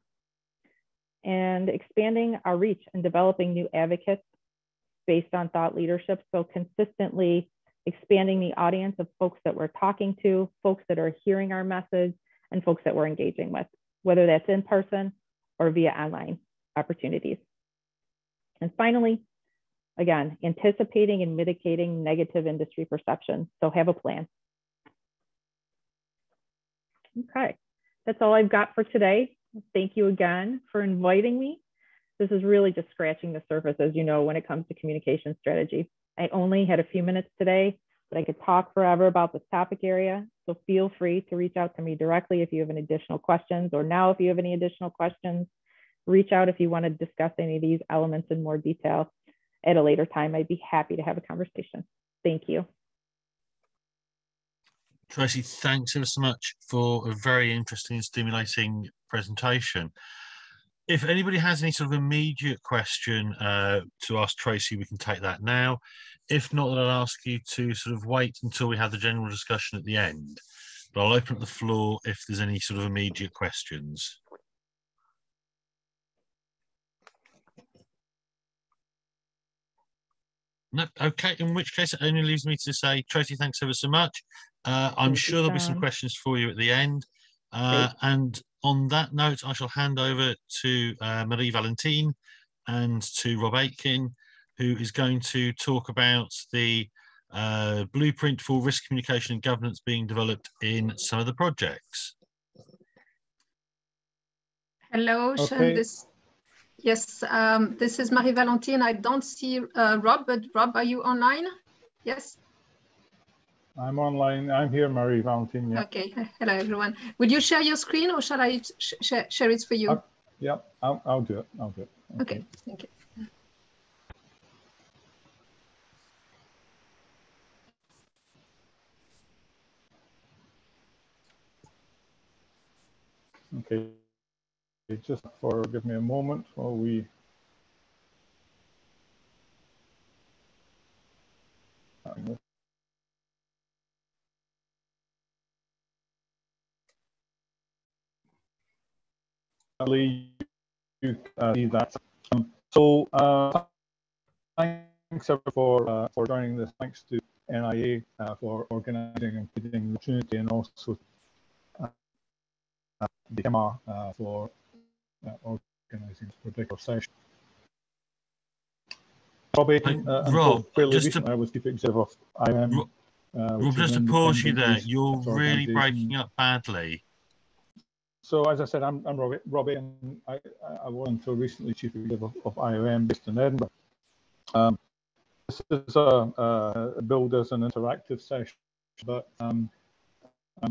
and expanding our reach and developing new advocates based on thought leadership. So consistently expanding the audience of folks that we're talking to, folks that are hearing our message, and folks that we're engaging with, whether that's in person or via online opportunities. And finally, again, anticipating and mitigating negative industry perception. So have a plan. Okay, that's all I've got for today. Thank you again for inviting me. This is really just scratching the surface, as you know, when it comes to communication strategy. I only had a few minutes today, but I could talk forever about this topic area. So feel free to reach out to me directly if you have any additional questions, or now if you have any additional questions, reach out if you want to discuss any of these elements in more detail at a later time. I'd be happy to have a conversation. Thank you. Tracy, thanks ever so much for a very interesting and stimulating presentation. If anybody has any sort of immediate question uh, to ask Tracy, we can take that now. If not, then I'll ask you to sort of wait until we have the general discussion at the end. But I'll open up the floor if there's any sort of immediate questions. No, okay, in which case it only leaves me to say, Tracy, thanks ever so much. Uh, I'm Thank sure there'll be some questions for you at the end. Uh, and on that note, I shall hand over to uh, Marie Valentine and to Rob Aitken, who is going to talk about the uh, blueprint for risk communication and governance being developed in some of the projects. Hello, Sean. Okay. This, yes, um, this is Marie Valentine. I don't see uh, Rob, but Rob, are you online? Yes. I'm online. I'm here, Marie Valentine. Yeah, Okay. Hello, everyone. Would you share your screen, or shall I sh sh share it for you? Uh, yeah. I'll, I'll do it. I'll do it. okay. Thank you. Okay. Just for give me a moment while we. You uh, see that. Um, so uh, thanks everyone for uh, for joining this. Thanks to NIA uh, for organising and creating the opportunity, and also uh, the EMA uh, for uh, organising this particular session. Rob, Aitken, uh, until Rob, just to- I was chief executive of IOM. Rob- uh, Rob, just to pause you there, you're really breaking up badly. So as I said, I'm, I'm Robbie, Robbie, and I, I- was until recently chief executive of, of IOM based in Edinburgh. Um, this is a, a build as an interactive session, but um,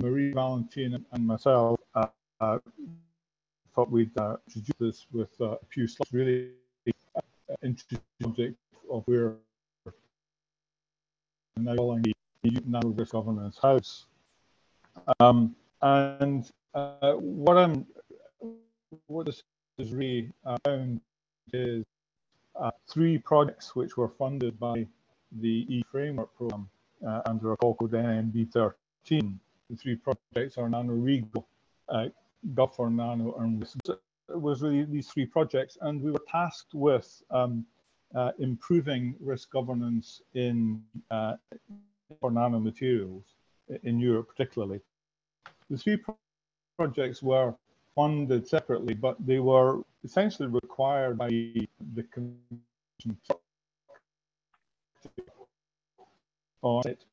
Marie Valentine and- and myself uh, uh, thought we'd uh, introduce this with uh, a few slides, really uh, introduce subject of where now calling the narrow risk governance house. Um, and uh, what I'm, what this is really found is uh, three projects which were funded by the E-Framework program uh, under a call code NMBP 13. The three projects are NANORIGO, uh, Nano, and Risk. So It was really these three projects, and we were tasked with um, uh, improving risk governance in uh, for nanomaterials in Europe, particularly. The three projects were funded separately, but they were essentially required by the Commission on it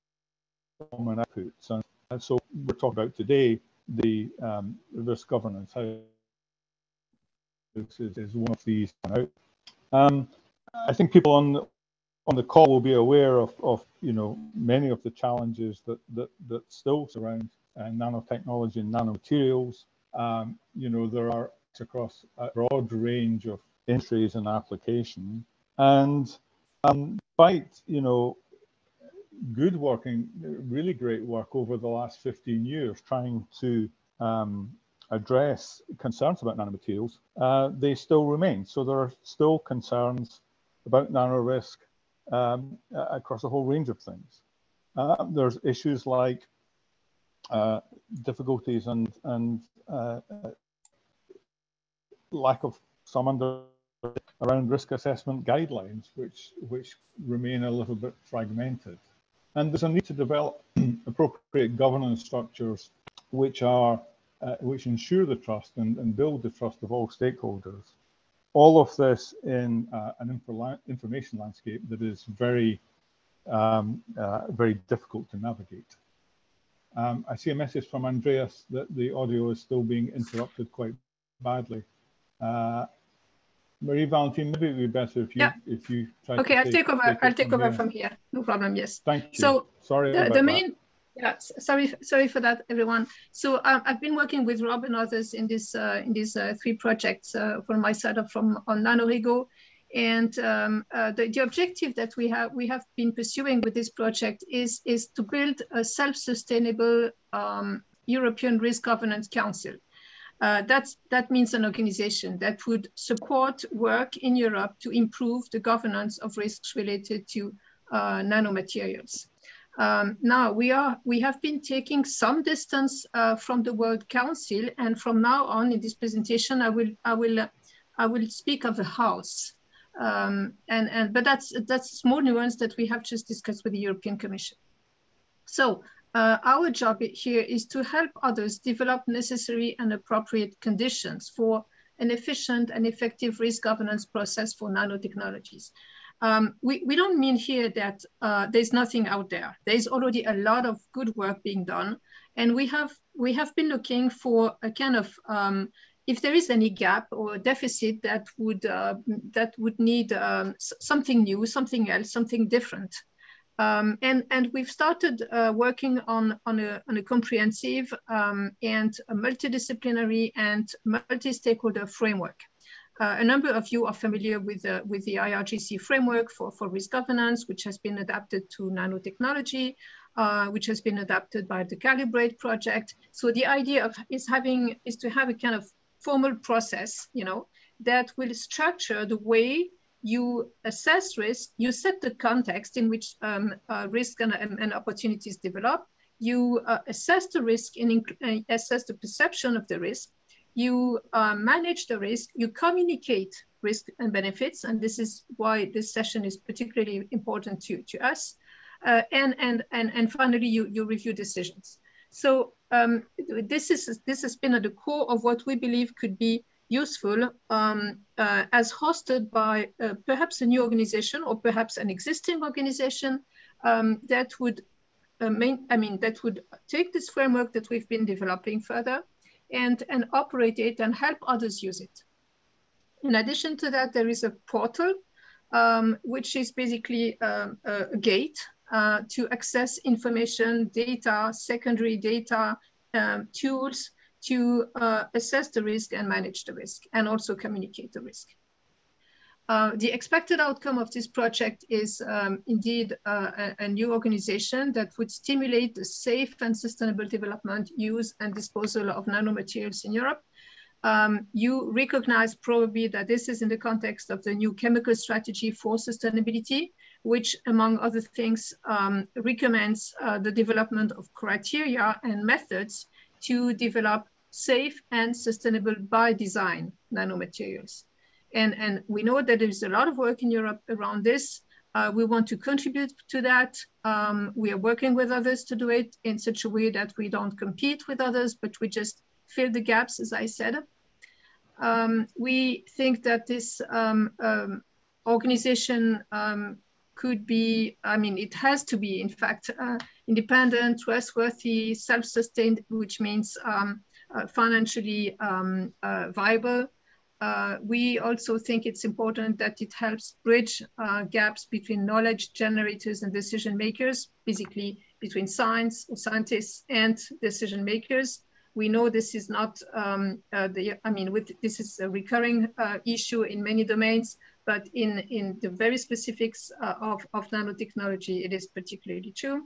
common outputs. And, and so we're talking about today the um, risk governance. How this is, is one of these. Um, I think people on on the call will be aware of, of you know many of the challenges that that, that still surround uh, nanotechnology and nanomaterials. Um, you know there are across a broad range of industries and applications, and um, despite you know good working, really great work over the last 15 years trying to um, address concerns about nanomaterials, uh, they still remain. So there are still concerns about nano risk um, across a whole range of things. Uh, there's issues like uh, difficulties and and uh, lack of some under around risk assessment guidelines, which which remain a little bit fragmented. And there's a need to develop appropriate governance structures which are uh, which ensure the trust and, and build the trust of all stakeholders. All of this in uh, an info information landscape that is very, um, uh, very difficult to navigate. Um, I see a message from Andreas that the audio is still being interrupted quite badly. Uh, Marie-Valentine, maybe it'd be better if you Yeah. if you try Okay, to I'll take over. it I'll take over here. from here. No problem. Yes. Thank you. So sorry the, about the that. main yeah sorry sorry for that everyone so um, i've been working with rob and others in this uh, in these uh, three projects uh, from my side of from on nanorigo and um, uh, the, the objective that we have we have been pursuing with this project is is to build a self-sustainable um, european risk governance council uh, that's, that means an organization that would support work in Europe to improve the governance of risks related to uh, nanomaterials. Um, now we are we have been taking some distance uh, from the World Council, and from now on in this presentation, I will I will uh, I will speak of the House, um, and and but that's that's small nuance that we have just discussed with the European Commission. So uh, our job here is to help others develop necessary and appropriate conditions for an efficient and effective risk governance process for nanotechnologies. Um, we, we don't mean here that uh, there's nothing out there. There's already a lot of good work being done. And we have, we have been looking for a kind of, um, if there is any gap or deficit that would, uh, that would need um, something new, something else, something different. Um, and, and we've started uh, working on, on, a, on a comprehensive um, and a multidisciplinary and multi-stakeholder framework. Uh, a number of you are familiar with, with the IRGC framework for, for risk governance, which has been adapted to nanotechnology, uh, which has been adapted by the Calibrate project. So the idea of is having is to have a kind of formal process, you know, that will structure the way you assess risk, you set the context in which um, uh, risk and, and, and, opportunities develop, you uh, assess the risk and assess the perception of the risk, you uh, manage the risk, you communicate risk and benefits, and this is why this session is particularly important to, to us. Uh, and, and, and, and finally, you, you review decisions. So um, this, is, this has been at the core of what we believe could be useful um, uh, as hosted by uh, perhaps a new organization or perhaps an existing organization um, that would uh, main, I mean, that would take this framework that we've been developing further and, and operate it and help others use it. In addition to that, there is a portal, um, which is basically um, a, a gate uh, to access information, data, secondary data, um, tools to uh, assess the risk and manage the risk and also communicate the risk. Uh, the expected outcome of this project is um, indeed uh, a, a, new organization that would stimulate the safe and sustainable development, use, and disposal of nanomaterials in Europe. Um, you recognize probably that this is in the context of the new chemical strategy for sustainability, which, among other things, um, recommends uh, the development of criteria and methods to develop safe and sustainable by design nanomaterials. And, and we know that there's a lot of work in Europe around this. Uh, we want to contribute to that. Um, we are working with others to do it in such a way that we don't compete with others, but we just fill the gaps, as I said. Um, we think that this um, um organization um, could be, I mean, it has to be, in fact, uh, independent, trustworthy, self-sustained, which means um, uh, financially um, uh, viable. Uh, we also think it's important that it helps bridge uh, gaps between knowledge generators and decision makers, basically between science, or scientists and decision makers. We know this is not, um, uh, the, I mean, with, this is a recurring issue in many domains, but in, in the very specifics of, of nanotechnology, it is particularly true.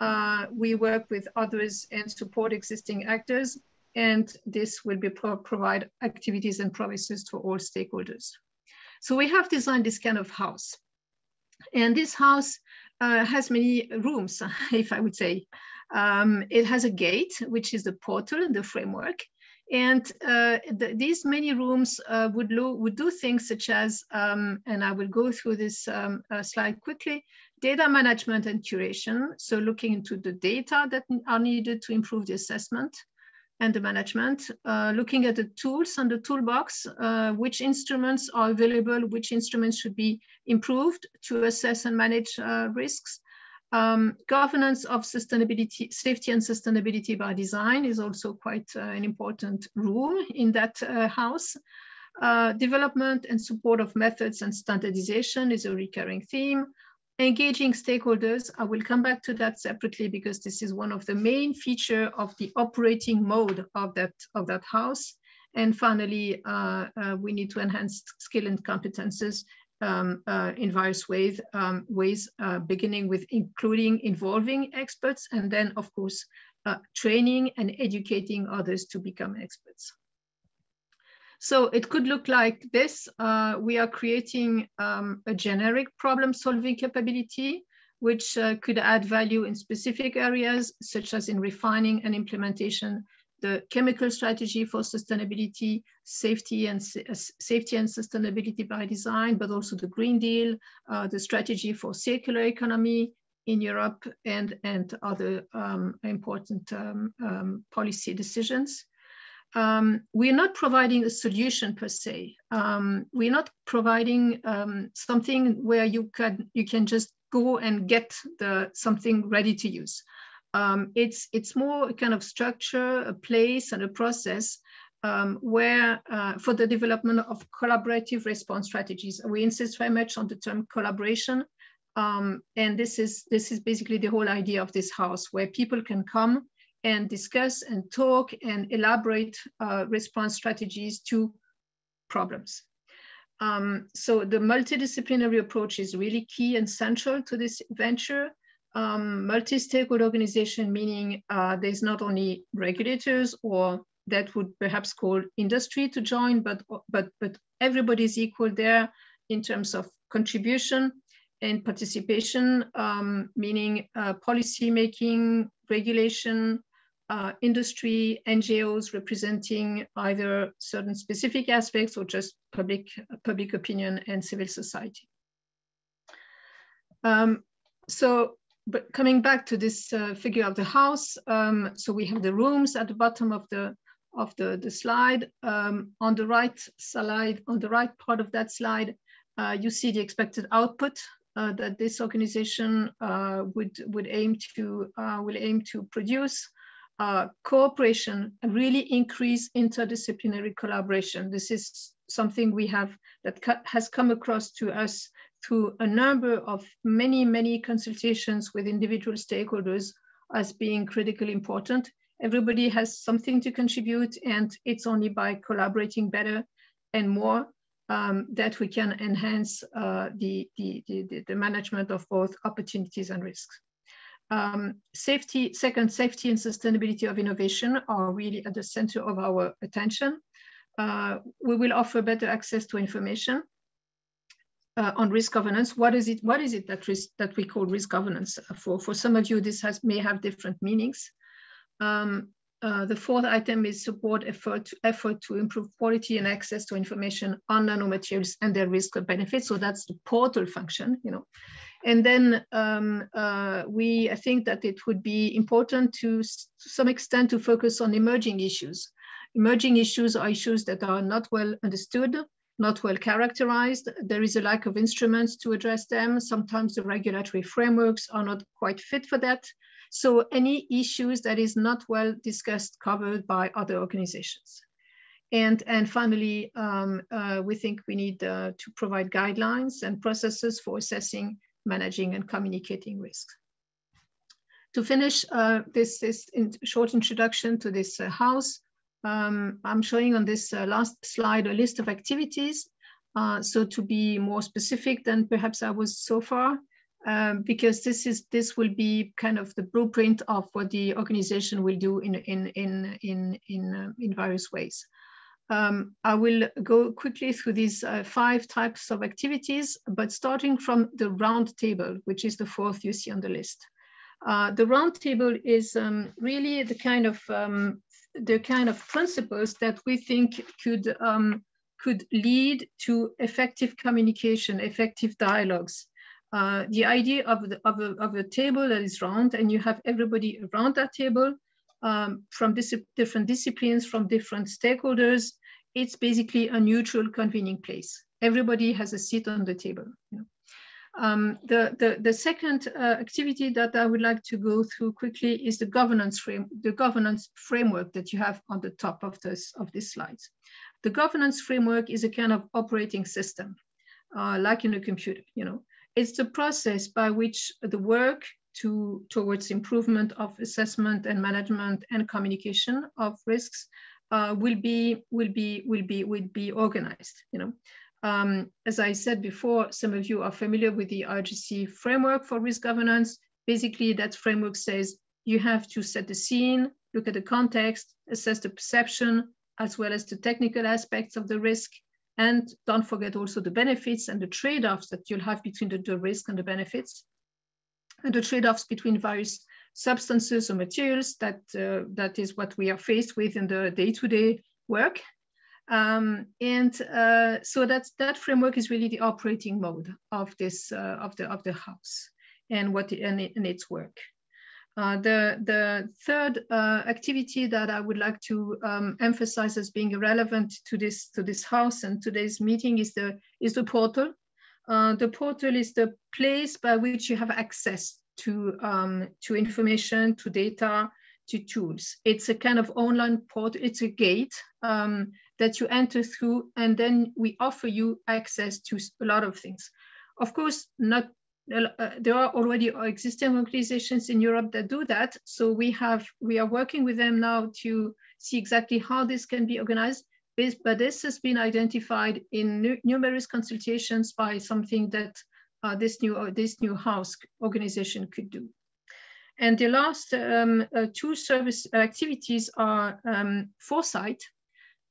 Uh, we work with others and support existing actors, and this will be pro provide activities and promises to all stakeholders. So we have designed this kind of house. And this house uh, has many rooms, if I would say. Um, it has a gate, which is the portal and the framework. And uh, the, these many rooms uh, would, would do things such as, um, and I will go through this um, uh, slide quickly, data management and curation. So looking into the data that are needed to improve the assessment and the management, uh, looking at the tools and the toolbox, uh, which instruments are available, which instruments should be improved to assess and manage uh, risks. Um, governance of sustainability, safety and sustainability by design is also quite uh, an important room in that uh, house. Uh, development and support of methods and standardization is a recurring theme. Engaging stakeholders, I will come back to that separately because this is one of the main feature of the operating mode of that, of that house. And finally, uh, uh, we need to enhance skill and competences um, uh, in various ways, um, ways uh, beginning with including involving experts, and then, of course, uh, training and educating others to become experts. So it could look like this. Uh, we are creating um, a generic problem solving capability, which uh, could add value in specific areas, such as in refining and implementation the chemical strategy for sustainability, safety and uh, safety and sustainability by design, but also the Green Deal, uh, the strategy for circular economy in Europe, and and other um, important um, um, policy decisions. Um, we're not providing a solution per se. Um, we're not providing um, something where you can you can just go and get the something ready to use. Um, it's, it's more a kind of structure, a place and a process um, where uh, for the development of collaborative response strategies. We insist very much on the term collaboration. Um, and this is, this is basically the whole idea of this house where people can come and discuss and talk and elaborate uh, response strategies to problems. Um, so the multidisciplinary approach is really key and central to this venture um, multi-stakeholder organization, meaning uh, there's not only regulators or that would perhaps call industry to join, but, but, but everybody's equal there in terms of contribution and participation, um, meaning uh, policy making, regulation, uh, industry, NGOs representing either certain specific aspects or just public, public opinion and civil society. Um, so but coming back to this uh, figure of the house, um, so we have the rooms at the bottom of the of the, the slide. Um, on the right slide, on the right part of that slide, uh, you see the expected output uh, that this organization uh, would would aim to uh, will aim to produce. Uh, cooperation really increase interdisciplinary collaboration. This is something we have that has come across to us through a number of many, many consultations with individual stakeholders as being critically important. Everybody has something to contribute and it's only by collaborating better and more um, that we can enhance uh, the, the, the, the, management of both opportunities and risks. Um, safety, second, safety and sustainability of innovation are really at the center of our attention. Uh, we will offer better access to information uh, on risk governance. What is it? What is it that risk, that we call risk governance? For for some of you, this has may have different meanings. Um, uh, the fourth item is support effort to, effort to improve quality and access to information on nanomaterials and their risk benefits. So that's the portal function, you know. And then um, uh, we, I think that it would be important to, to some extent to focus on emerging issues. Emerging issues are issues that are not well understood, not well characterized. There is a lack of instruments to address them. Sometimes the regulatory frameworks are not quite fit for that. So any issues that is not well discussed, covered by other organizations. And, and finally, um, uh, we think we need uh, to provide guidelines and processes for assessing, managing, and communicating risks. To finish uh, this, this in short introduction to this uh, house, um, I'm showing on this uh, last slide a list of activities. Uh, so to be more specific than perhaps I was so far, um, because this is this will be kind of the blueprint of what the organization will do in in in in in, uh, in various ways. Um, I will go quickly through these uh, five types of activities, but starting from the round table, which is the fourth you see on the list. Uh, the round table is um, really the kind of um, the kind of principles that we think could um, could lead to effective communication, effective dialogues. Uh, the idea of, the, of, a, of a table that is round and you have everybody around that table um, from dis different disciplines, from different stakeholders, it's basically a neutral convening place. Everybody has a seat on the table. You know? Um, the, the, the, second uh, activity that I would like to go through quickly is the governance frame, the governance framework that you have on the top of this of these slides. The governance framework is a kind of operating system, uh, like in a computer, you know. It's the process by which the work to, towards improvement of assessment and management and communication of risks uh, will be will be will be will be organized. You know, um, as I said before, some of you are familiar with the IRGC framework for risk governance. Basically, that framework says you have to set the scene, look at the context, assess the perception, as well as the technical aspects of the risk. And don't forget also the benefits and the trade-offs that you'll have between the, the risk and the benefits. And the trade-offs between various substances or materials, that, uh, that is what we are faced with in the day-to-day -day work. Um, and uh, so that's, that framework is really the operating mode of this, uh, of, the, of the house and, what, and, and its work. Uh, the, the third uh, activity that I would like to um, emphasize as being relevant to this, to this house and today's meeting is the, is the portal. Uh, the portal is the place by which you have access to, um, to information, to data, to tools. It's a kind of online portal, it's a gate um, that you enter through and then we offer you access to a lot of things. Of course, not uh, there are already existing organizations in Europe that do that. So we have we are working with them now to see exactly how this can be organized. But this has been identified in numerous consultations by something that uh, this new uh, this new house organization could do. And the last um, uh, two service activities are um, foresight,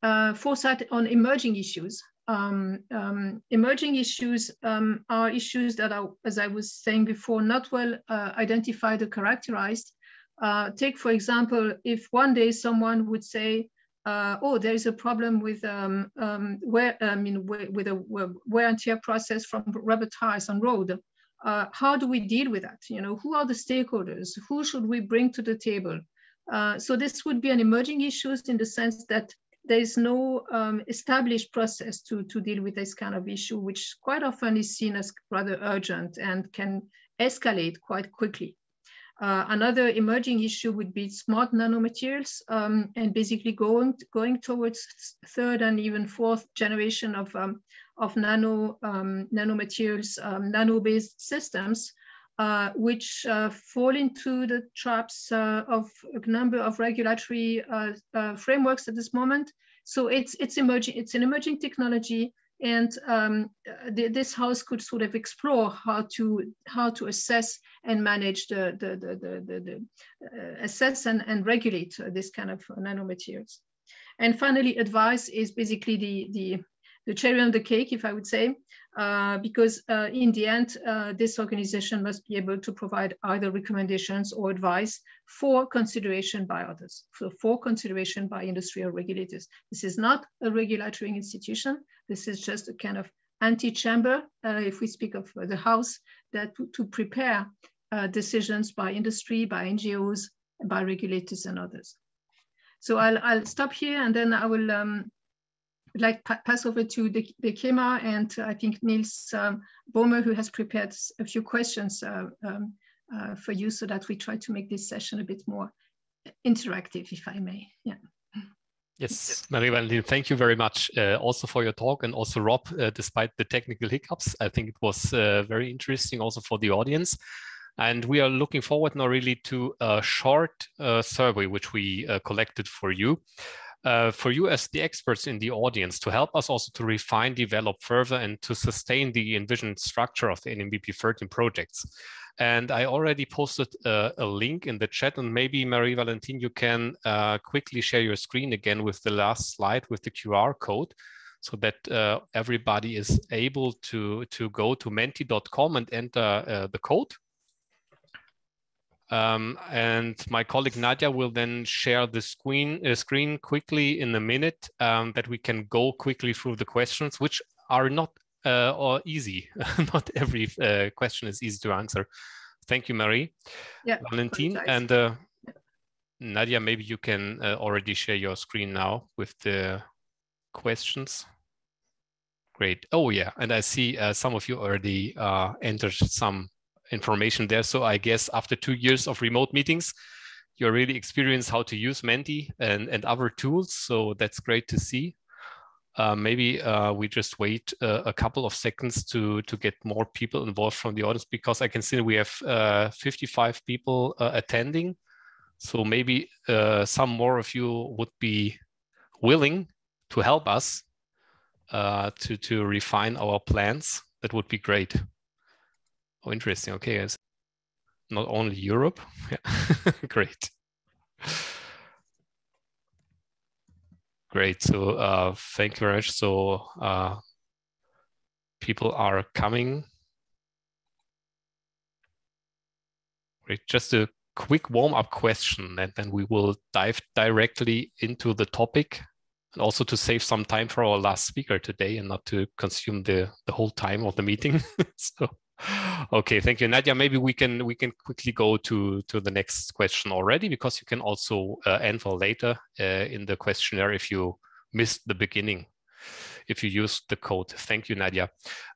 uh, foresight on emerging issues um, um, emerging issues um, are issues that are, as I was saying before, not well uh, identified or characterized. Uh, take, for example, if one day someone would say, uh, oh, there is a problem with um, um, wear, I mean, with a wear and tear process from rubber tires on road. Uh, how do we deal with that? You know, who are the stakeholders? Who should we bring to the table? Uh, so this would be an emerging issues in the sense that there is no um, established process to, to deal with this kind of issue, which quite often is seen as rather urgent and can escalate quite quickly. Uh, another emerging issue would be smart nanomaterials um, and basically going, going towards third and even fourth generation of, um, of nano, um, nanomaterials, um, nano-based systems, uh, which uh, fall into the traps uh, of a number of regulatory uh, uh, frameworks at this moment. So it's it's emerging. It's an emerging technology, and um, the, this house could sort of explore how to how to assess and manage the the the the, the, the assess and, and regulate this kind of nanomaterials. And finally, advice is basically the the the cherry on the cake, if I would say, uh, because uh, in the end, uh, this organization must be able to provide either recommendations or advice for consideration by others, so for consideration by industry or regulators. This is not a regulatory institution. This is just a kind of antechamber, uh, if we speak of the house, that to, to prepare uh, decisions by industry, by NGOs, by regulators and others. So I'll, I'll stop here and then I will um, like to pass over to the, DECHEMA and uh, I think Niels um, Bomer, who has prepared a few questions uh, um, uh, for you so that we try to make this session a bit more interactive, if I may. Yeah. Yes, Marie-Valentine, thank you very much uh, also for your talk and also Rob, uh, despite the technical hiccups. I think it was uh, very interesting also for the audience. And we are looking forward now really to a short survey which we collected for you uh, for you as the experts in the audience to help us also to refine, develop further, and to sustain the envisioned structure of the NMBP 13 projects. And I already posted a, a link in the chat, and maybe Marie-Valentine, you can uh, quickly share your screen again with the last slide with the QR code so that uh, everybody is able to, to go to menti.com and enter uh, the code um, and my colleague Nadia will then share the screen, uh, screen quickly in a minute um, that we can go quickly through the questions, which are not uh, or easy. not every uh, question is easy to answer. Thank you, Marie. Yeah, Valentine. And uh, Nadia, maybe you can uh, already share your screen now with the questions. Great. Oh, yeah. And I see uh, some of you already entered some information there. So I guess after two years of remote meetings, you're really experienced how to use Menti and, and other tools. So that's great to see. uh, maybe uh, we just wait uh, a couple of seconds to to get more people involved from the audience because I can see we have uh, 55 people uh, attending. So maybe uh, some more of you would be willing to help us to to refine our plans. That would be great. Oh, interesting. Okay, it's not only Europe. Yeah. great. Great. So uh, thank you very much. So uh, people are coming. Great. Just a quick warm-up question, and then we will dive directly into the topic, and also to save some time for our last speaker today, and not to consume the the whole time of the meeting. so okay thank you nadia. Maybe we can we can quickly go to to the next question already because you can also uh, answer later uh, in the questionnaire if you missed the beginning if you use the code. Thank you nadia.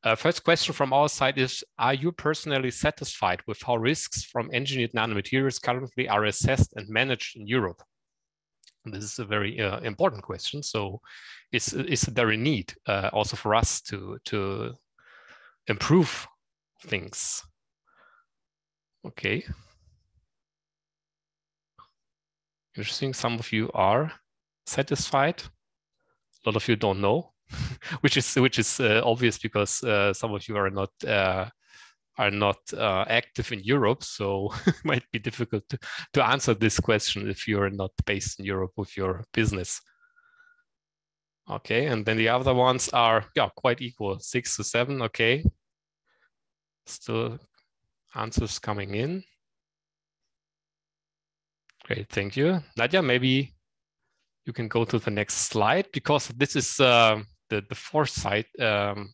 Uh, first question from our side is are you personally satisfied with how risks from engineered nanomaterials currently are assessed and managed in europe? This is a very uh, important question so is is there a need uh, also for us to to improve things. Okay. Interesting. Some of you are satisfied. A lot of you don't know, which is which is uh, obvious because uh, some of you are not uh, are not uh, active in Europe, so it might be difficult to, to answer this question if you're not based in Europe with your business. Okay, and then the other ones are yeah quite equal, six to seven. Okay, Still answers coming in. Great, thank you. Nadia, maybe you can go to the next slide because this is uh, the, the fourth slide. Um,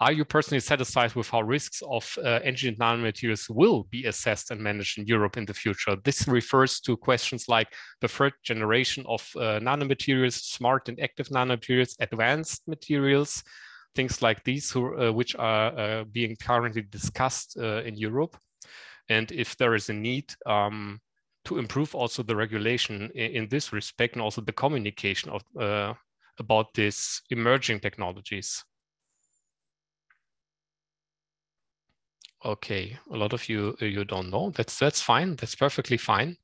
are you personally satisfied with how risks of uh, engineered nanomaterials will be assessed and managed in Europe in the future? This refers to questions like the third generation of uh, nanomaterials, smart and active nanomaterials, advanced materials, things like these, who, uh, which are uh, being currently discussed uh, in Europe. And if there is a need um, to improve also the regulation in, this respect and also the communication of uh, about these emerging technologies. Okay, a lot of you you don't know. That's that's fine. That's perfectly fine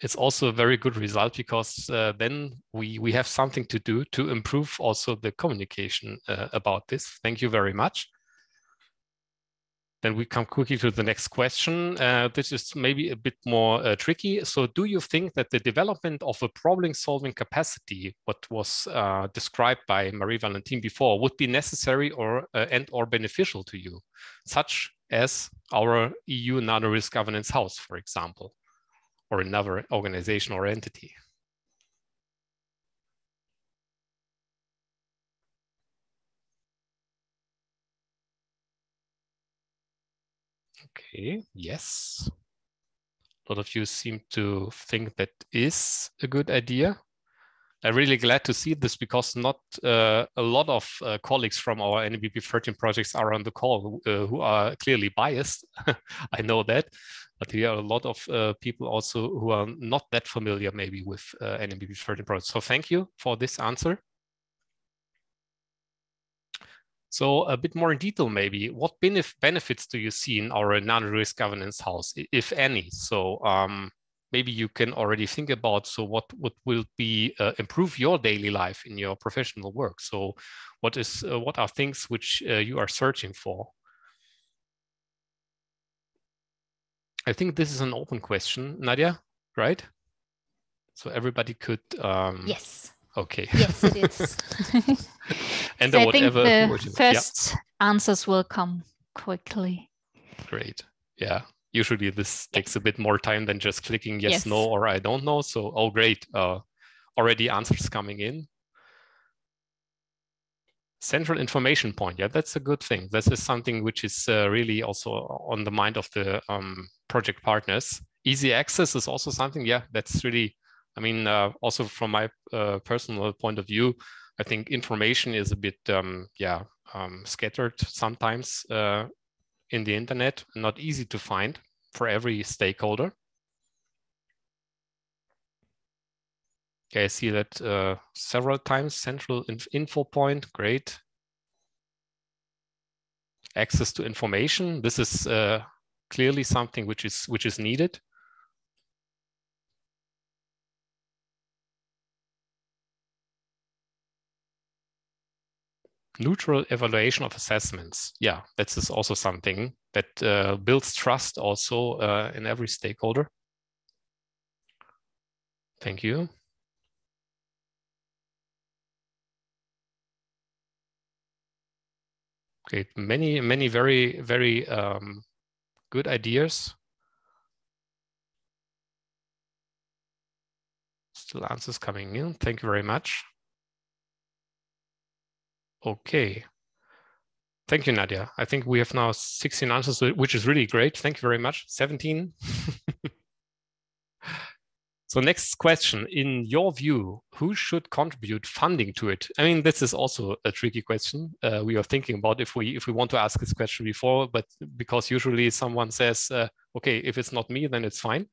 it's also a very good result because uh, then we we have something to do to improve also the communication uh, about this. Thank you very much. Then we come quickly to the next question. Uh, this is maybe a bit more uh, tricky. So do you think that the development of a problem solving capacity, what was uh, described by Marie-Valentine before, would be necessary or uh, and or beneficial to you, such as our EU Nano Risk Governance House, for example? Or another organization or entity. Okay, yes. A lot of you seem to think that is a good idea. I'm really glad to see this because not uh, a lot of uh, colleagues from our NMBP 13 projects are on the call uh, who are clearly biased. I know that, but there are a lot of uh, people also who are not that familiar maybe with uh, NMBP 13 projects. So thank you for this answer. So a bit more in detail, maybe, what benef benefits do you see in our nano risk governance house, if any? So um, maybe you can already think about, so what, what will be uh, improve your daily life in your professional work? So what is uh, what are things which uh, you are searching for? I think this is an open question, Nadia, right? So everybody could. Um, yes. Okay. Yes, it is. and so I think the first yeah. answers will come quickly. Great. Yeah. Usually this takes a bit more time than just clicking yes, yes. no, or I don't know. So, oh, great. Uh, already answers coming in central information point yeah that's a good thing this is something which is uh, really also on the mind of the um, project partners easy access is also something yeah that's really i mean uh, also from my uh, personal point of view i think information is a bit um, yeah um, scattered sometimes uh, in the internet not easy to find for every stakeholder Okay, I see that uh, several times. Central inf info point, great. Access to information. This is uh, clearly something which is which is needed. neutral evaluation of assessments. Yeah, that's is also something that uh, builds trust also uh, in every stakeholder. Thank you. Okay, many, many very, very um, good ideas. Still answers coming in. Thank you very much. Okay. Thank you, Nadia. I think we have now 16 answers, which is really great. Thank you very much. 17. so next question, in your view, who should contribute funding to it? I mean, this is also a tricky question. Uh, we are thinking about if we if we want to ask this question before, but because usually someone says, uh, okay, if it's not me, then it's fine.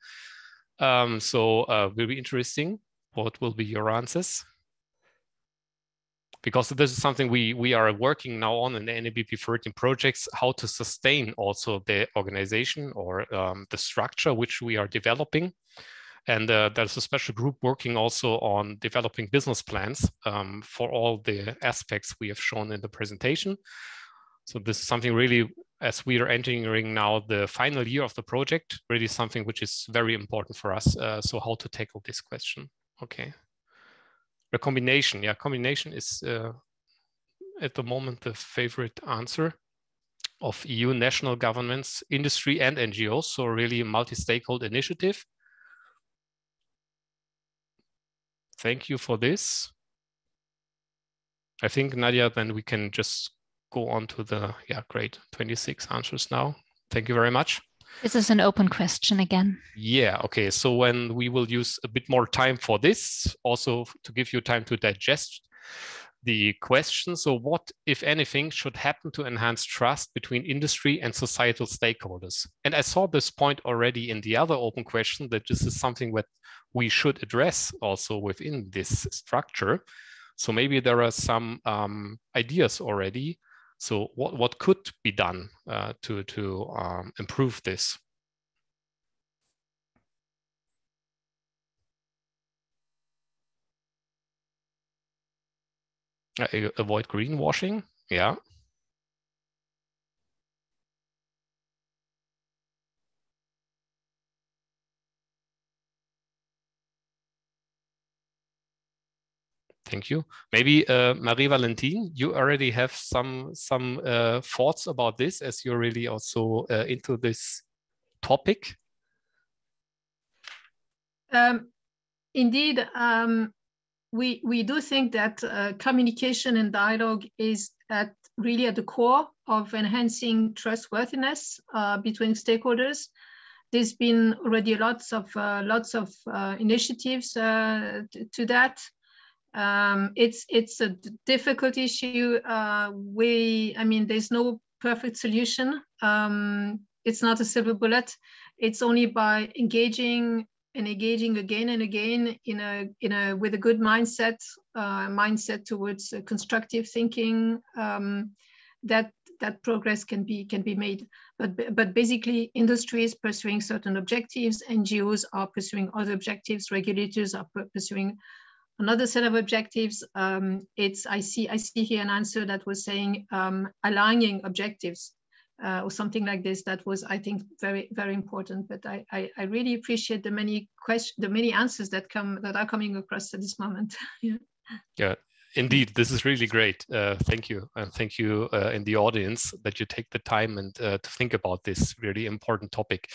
Um, so uh, will be interesting. What will be your answers? because this is something we we are working now on in the NMBP 13 projects, how to sustain also the organization or um, the structure which we are developing. And uh, there's a special group working also on developing business plans um, for all the aspects we have shown in the presentation. So this is something really, as we are entering now the final year of the project, really something which is very important for us. Uh, so how to tackle this question. Okay a combination. Yeah, combination is uh, at the moment the favorite answer of EU national governments, industry and NGOs. So really multi-stakeholder initiative. Thank you for this. I think Nadia, then we can just go on to the, yeah, great, 26 answers now. Thank you very much. This is an open question again. Yeah, okay. So when we will use a bit more time for this, also to give you time to digest the question. So what, if anything, should happen to enhance trust between industry and societal stakeholders? And I saw this point already in the other open question that this is something that we should address also within this structure. So maybe there are some um, ideas already so what, what could be done uh, to, to um, improve this? Avoid greenwashing, yeah. Thank you. Maybe uh, Marie Valentine, you already have some some uh, thoughts about this as you're really also uh, into this topic. Um, indeed, um, we we do think that uh, communication and dialogue is at really at the core of enhancing trustworthiness uh, between stakeholders. There's been already lots of uh, lots of initiatives to that. Um, it's it's a difficult issue. Uh, we, I mean, there's no perfect solution. Um, it's not a silver bullet. It's only by engaging and engaging again and again in a in a with a good mindset, uh, mindset towards uh, constructive thinking, um, that that progress can be can be made. But but basically, industry is pursuing certain objectives, NGOs are pursuing other objectives, regulators are pursuing another set of objectives. Um, it's I see I see here an answer that was saying um, aligning objectives uh, or something like this. That was I think very very important. But I I, I really appreciate the many questions, the many answers that come that are coming across at this moment. yeah. Yeah. Indeed, this is really great. Uh, thank you. And thank you uh, in the audience that you take the time and uh, to think about this really important topic.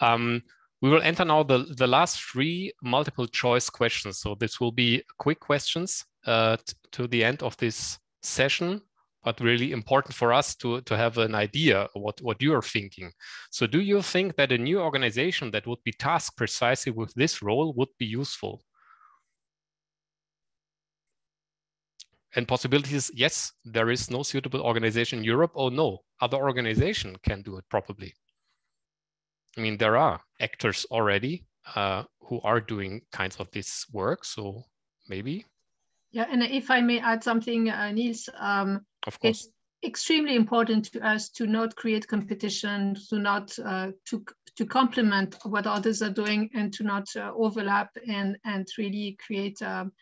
Um, we will enter now the, the last three multiple choice questions. So this will be quick questions uh, to the end of this session, but really important for us to, to have an idea what, what you're thinking. So do you think that a new organization that would be tasked precisely with this role would be useful? And possibilities, yes, there is no suitable organization in Europe. Oh no, other organization can do it properly. I mean, there are actors already uh, who are doing kinds of this work. So maybe. Yeah, and if I may add something, uh, Niels, um, of course. it's extremely important to us to not create competition, to not uh, to to complement what others are doing, and to not uh, overlap and and really create um,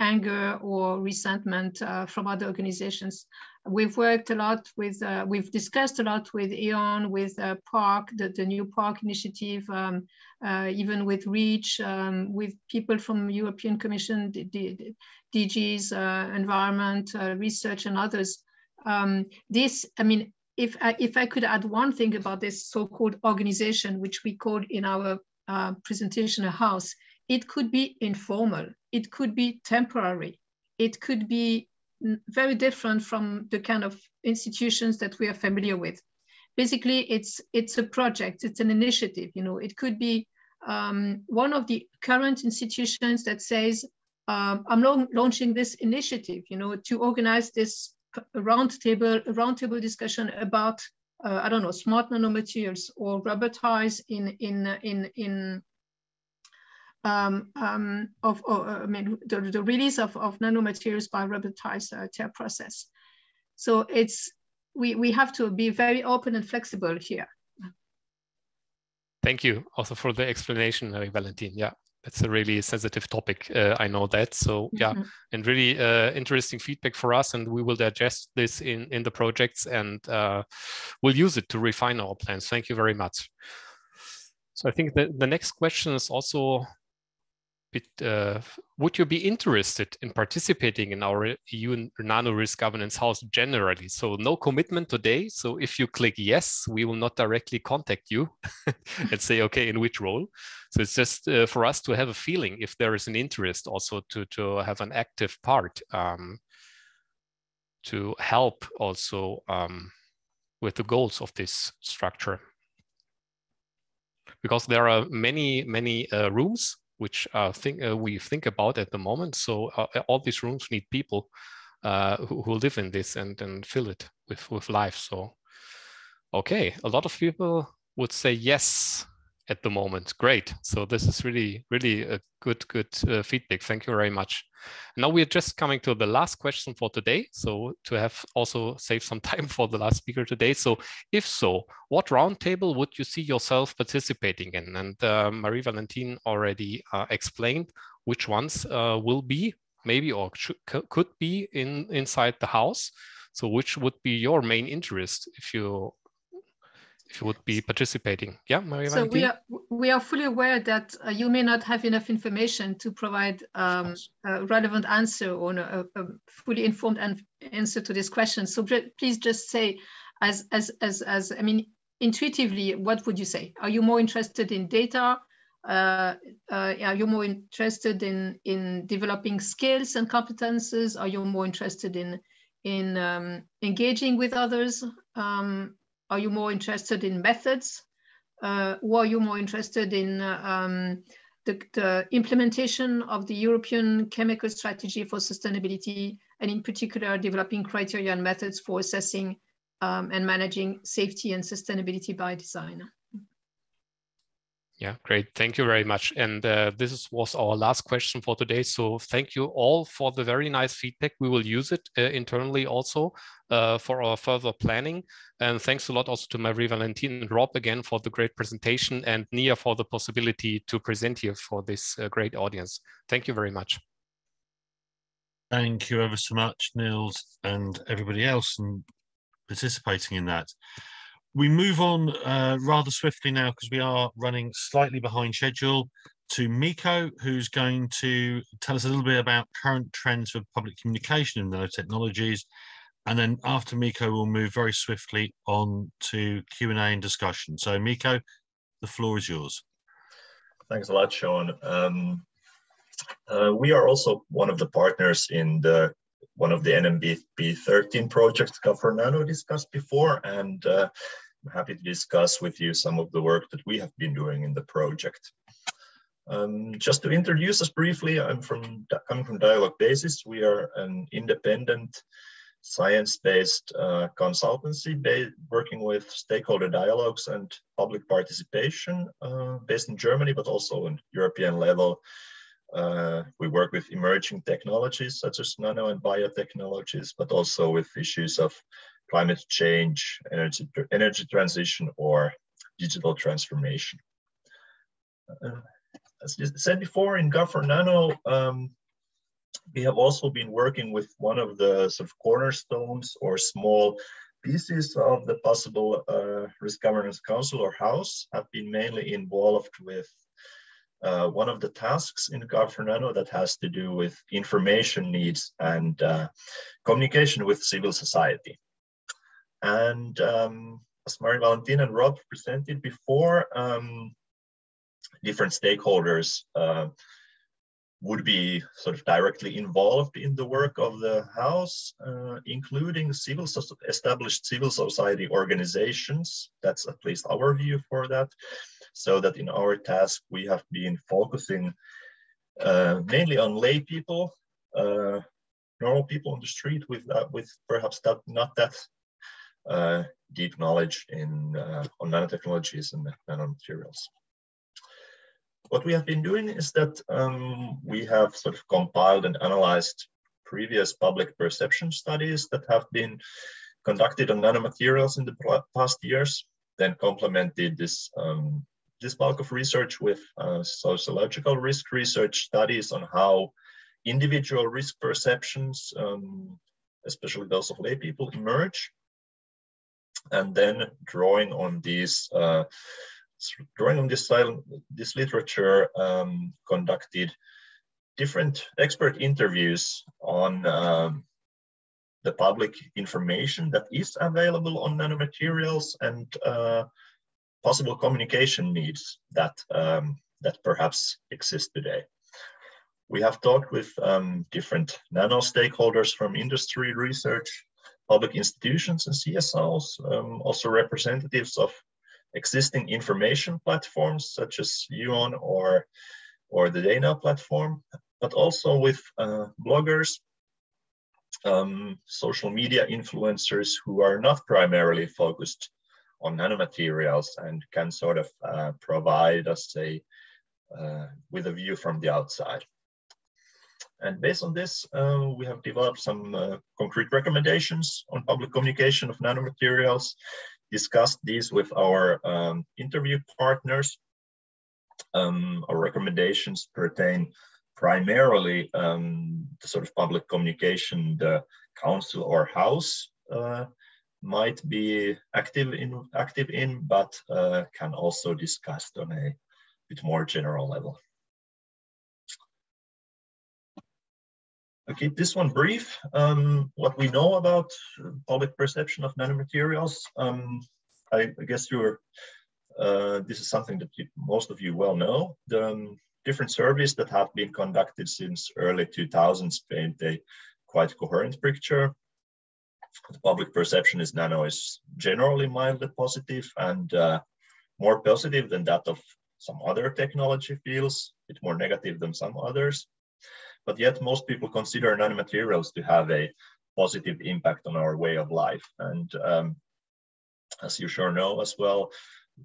anger or resentment uh, from other organizations. We've worked a lot with, uh, we've discussed a lot with EUON, with uh, PARC, the, the new PARC initiative, um, uh, even with REACH, um, with people from European Commission, DG's uh, environment, uh, research and others. Um, this, I mean, if I, if I could add one thing about this so-called organization, which we called in our presentation a house, it could be informal, it could be temporary, it could be very different from the kind of institutions that we are familiar with. Basically, it's it's a project, it's an initiative. You know, it could be um, one of the current institutions that says, um, "I'm launching this initiative," you know, to organize this roundtable roundtable discussion about uh, I don't know smart nanomaterials or rubber ties in in in in um, um, of, uh, I mean, the, the, release of, of nanomaterials by rubber-ties uh, tear process. So it's, we, we have to be very open and flexible here. Thank you also for the explanation, uh, Valentine. Yeah, that's a really sensitive topic. Uh, I know that. So yeah, mm -hmm. and really uh, interesting feedback for us, and we will digest this in in the projects, and uh, we'll use it to refine our plans. Thank you very much. So I think the, the next question is also uh, would you be interested in participating in our EU nano risk governance house generally? So no commitment today. So if you click yes, we will not directly contact you and say, okay, in which role? So it's just uh, for us to have a feeling if there is an interest also to, to have an active part um, to help also um, with the goals of this structure because there are many, many uh, rooms which uh, think, uh, we think about at the moment. So uh, all these rooms need people uh, who, who, live in this and, and fill it with, with life. So, okay, a lot of people would say yes at the moment. Great. So this is really, really a good, good uh, feedback. Thank you very much. Now we're just coming to the last question for today. So to have also save some time for the last speaker today. So if so, what roundtable would you see yourself participating in? And uh, Marie Valentine already uh, explained which ones uh, will be maybe or could be in inside the house. So which would be your main interest if you if you would be participating. Yeah, Maria So we are we are fully aware that uh, you may not have enough information to provide um, a relevant answer or a, a fully informed answer to this question. So please just say, as as as as I mean, intuitively, what would you say? Are you more interested in data? Uh, uh, are you more interested in in developing skills and competences? Are you more interested in in um, engaging with others? Um, are you more interested in methods? Uh, or are you more interested in um, the, the, implementation of the European chemical strategy for sustainability, and in particular, developing criteria and methods for assessing um, and managing safety and sustainability by design? Yeah, great. Thank you very much. And uh, this was our last question for today. So thank you all for the very nice feedback. We will use it uh, internally also uh, for our further planning. And thanks a lot also to Marie Valentine and Rob again for the great presentation and NIA for the possibility to present here for this uh, great audience. Thank you very much. Thank you ever so much, Nils, and everybody else and participating in that we move on uh, rather swiftly now because we are running slightly behind schedule to Mikko, who's going to tell us a little bit about current trends for public communication and nanotechnologies. And then after Mikko, we'll move very swiftly on to Q&A and discussion. So Mikko, the floor is yours. Thanks a lot, Sean. Um, uh, we are also one of the partners in the one of the NMBP 13 projects Gov4 Nano discussed before, and uh, I'm happy to discuss with you some of the work that we have been doing in the project. Um, just to introduce us briefly, I'm from coming from DialogBasis. We are an independent science-based uh, consultancy ba working with stakeholder dialogues and public participation uh, based in Germany, but also on European level. Uh, we work with emerging technologies such as nano and biotechnologies, but also with issues of climate change, energy, energy transition, or digital transformation. Uh, as said before, in Gov4Nano, um, we have also been working with one of the sort of cornerstones or small pieces of the possible uh, risk governance council or house have been mainly involved with uh, one of the tasks in Gov4Nano that has to do with information needs and uh, communication with civil society. And um, as Marie Valentine and Rob presented before, um, different stakeholders uh, would be sort of directly involved in the work of the house, uh, including civil established civil society organizations. That's at least our view for that. So that in our task, we have been focusing uh, mainly on lay people, uh, normal people on the street with, with perhaps that, not that uh, deep knowledge in uh, on nanotechnologies and nanomaterials what we have been doing is that um, we have sort of compiled and analyzed previous public perception studies that have been conducted on nanomaterials in the past years, then complemented this, um, this bulk of research with uh, sociological risk research studies on how individual risk perceptions, um, especially those of lay people, emerge. And then drawing on these uh, drawing on this this literature um, conducted different expert interviews on um, the public information that is available on nanomaterials and uh, possible communication needs that um, that perhaps exist today. We have talked with um, different nano stakeholders from industry research, public institutions and CSOs, um, also representatives of existing information platforms such as EUON or, or the DaNa platform, but also with uh, bloggers, um, social media influencers who are not primarily focused on nanomaterials and can sort of uh, provide us a uh, with a view from the outside. And based on this, uh, we have developed some uh, concrete recommendations on public communication of nanomaterials discussed these with our um, interview partners. Um, our recommendations pertain primarily um, to sort of public communication the council or house uh, might be active in, active in, but uh, can also discussed on a bit more general level. I'll keep this one brief. Um, what we know about public perception of nanomaterials, um, I, I, guess you're, uh, this is something that you, most of you well know. The um, different surveys that have been conducted since early 2000s paint a quite coherent picture. The public perception is nano is generally mildly positive and uh, more positive than that of some other technology fields, a bit more negative than some others but yet most people consider nanomaterials to have a positive impact on our way of life. And um, as you sure know as well,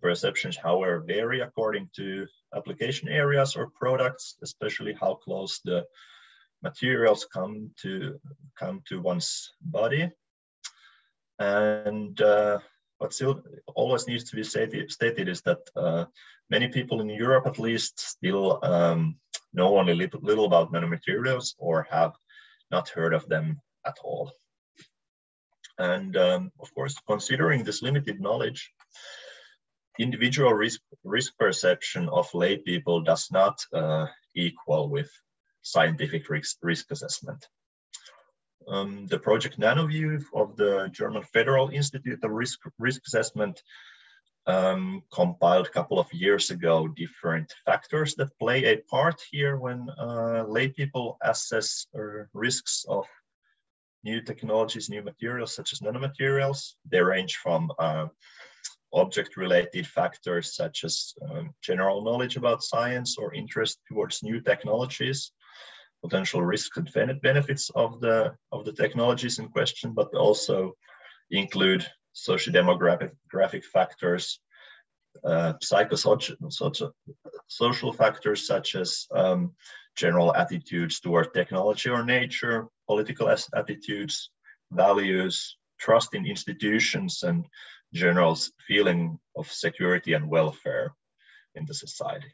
perceptions, however, vary according to application areas or products, especially how close the materials come to come to one's body. And uh, what still always needs to be stated, stated is that uh, many people in Europe, at least, still um, know only little, little about nanomaterials or have not heard of them at all. And um, of course, considering this limited knowledge, individual risk, risk perception of lay people does not uh, equal with scientific risk, risk assessment. Um, the project NanoView of the German Federal Institute of Risk, risk Assessment um, compiled a couple of years ago different factors that play a part here when uh, lay people assess uh, risks of new technologies, new materials such as nanomaterials. They range from uh, object-related factors such as um, general knowledge about science or interest towards new technologies, potential risks and benefits of the of the technologies in question, but also include socio-demographic factors, uh, psychosocial social factors such as um, general attitudes toward technology or nature, political attitudes, values, trust in institutions, and general feeling of security and welfare in the society.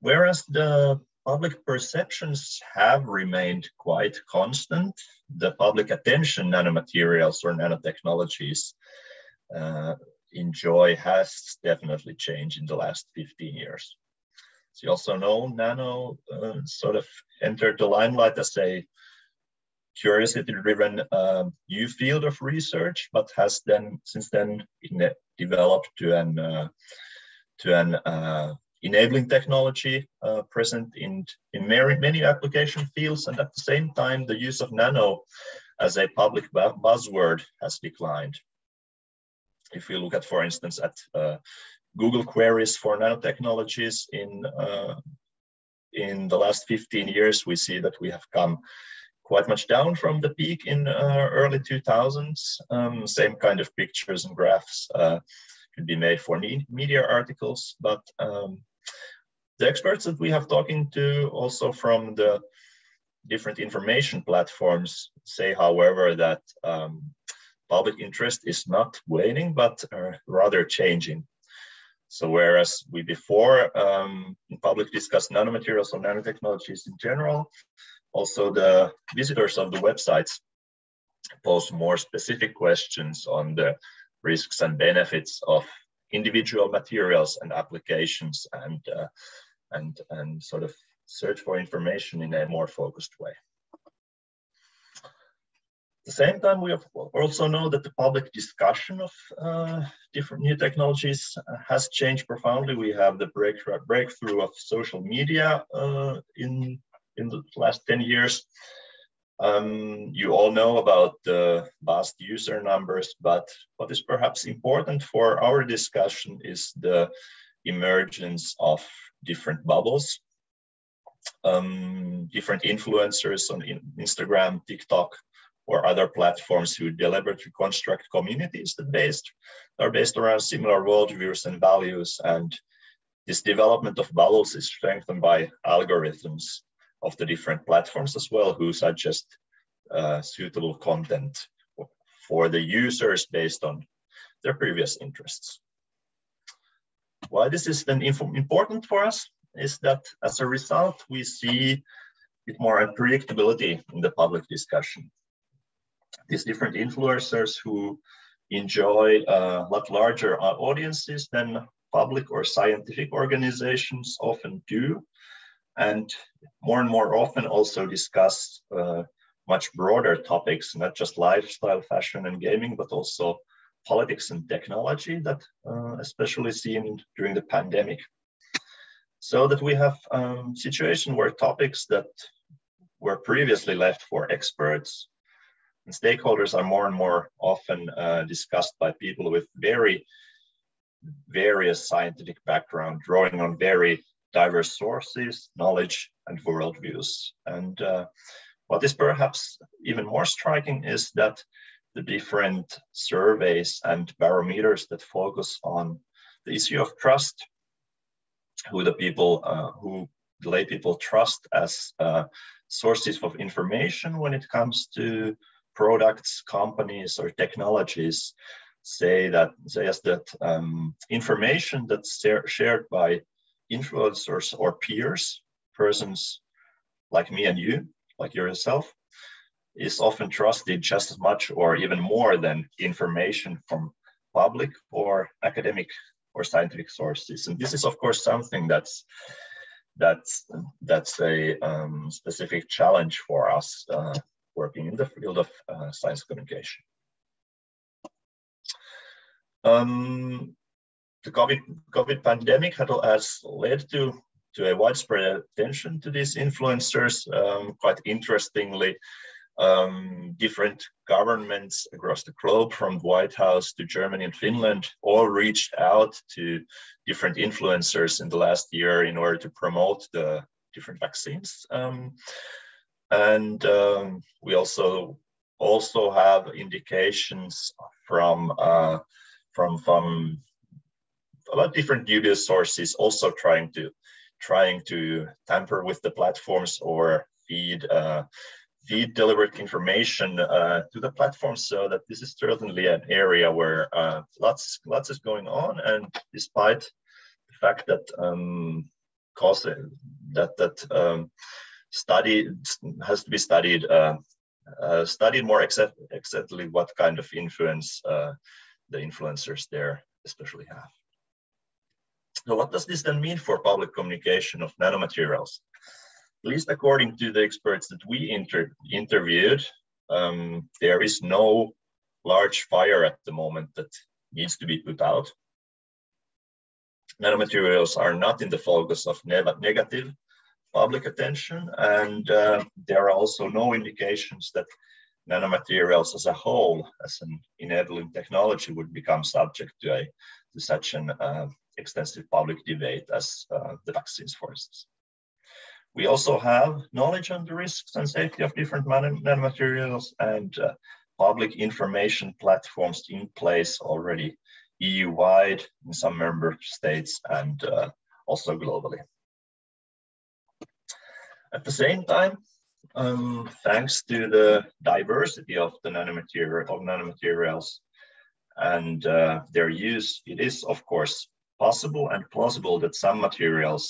Whereas the public perceptions have remained quite constant, the public attention nanomaterials or nanotechnologies uh, enjoy has definitely changed in the last 15 years. As you also know, nano uh, sort of entered the limelight as a curiosity-driven uh, new field of research, but has then since then developed to an uh, to an uh, enabling technology uh, present in in many, many application fields, and at the same time, the use of nano as a public buzzword has declined. If we look at, for instance, at uh, Google queries for nanotechnologies in uh, in the last 15 years, we see that we have come quite much down from the peak in uh, early 2000s. Um, same kind of pictures and graphs uh, could be made for media articles, but um, the experts that we have talking to also from the different information platforms say, however, that um, public interest is not waning, but uh, rather changing. So whereas we before um, public discussed nanomaterials or nanotechnologies in general, also the visitors of the websites pose more specific questions on the risks and benefits of individual materials and applications and, uh, and, and sort of search for information in a more focused way. At the same time, we also know that the public discussion of uh, different new technologies uh, has changed profoundly. We have the breakthrough, breakthrough of social media uh, in, in the last 10 years. Um, you all know about the vast user numbers, but what is perhaps important for our discussion is the emergence of different bubbles. Um, different influencers on Instagram, TikTok, or other platforms who deliberately construct communities that based are based around similar worldviews and values. And this development of bubbles is strengthened by algorithms of the different platforms as well, who suggest uh, suitable content for the users based on their previous interests. Why this is then important for us is that as a result, we see a bit more unpredictability in the public discussion these different influencers who enjoy a lot larger audiences than public or scientific organizations often do. And more and more often also discuss uh, much broader topics, not just lifestyle, fashion, and gaming, but also politics and technology that uh, especially seen during the pandemic. So that we have a um, situation where topics that were previously left for experts and stakeholders are more and more often uh, discussed by people with very various scientific background, drawing on very diverse sources, knowledge, and worldviews. And uh, what is perhaps even more striking is that the different surveys and barometers that focus on the issue of trust, who the people, uh, who the lay people trust as uh, sources of information when it comes to products, companies, or technologies say that says that um, information that's shared by influencers or peers, persons like me and you, like yourself, is often trusted just as much or even more than information from public or academic or scientific sources. And this is, of course, something that's that's that's a um, specific challenge for us uh, working in the field of uh, science communication. Um, the COVID, COVID pandemic has led to, to a widespread attention to these influencers. Um, quite interestingly, um, different governments across the globe, from the White House to Germany and Finland, all reached out to different influencers in the last year in order to promote the different vaccines. Um, and um, we also also have indications from uh, from from about different dubious sources also trying to trying to tamper with the platforms or feed uh, feed deliberate information uh, to the platform so that this is certainly an area where uh, lots lots is going on and despite the fact that um, cause that that um, study has to be studied uh, uh, studied more exact, exactly what kind of influence uh, the influencers there especially have. So what does this then mean for public communication of nanomaterials? At least according to the experts that we inter interviewed, um, there is no large fire at the moment that needs to be put out. Nanomaterials are not in the focus of ne negative public attention, and uh, there are also no indications that nanomaterials as a whole, as an enabling technology, would become subject to, a, to such an uh, extensive public debate as uh, the vaccines, for instance. We also have knowledge on the risks and safety of different nanomaterials and uh, public information platforms in place already EU-wide in some member states and uh, also globally. At the same time, um, thanks to the diversity of the nanomaterial of nanomaterials and uh, their use, it is of course possible and plausible that some materials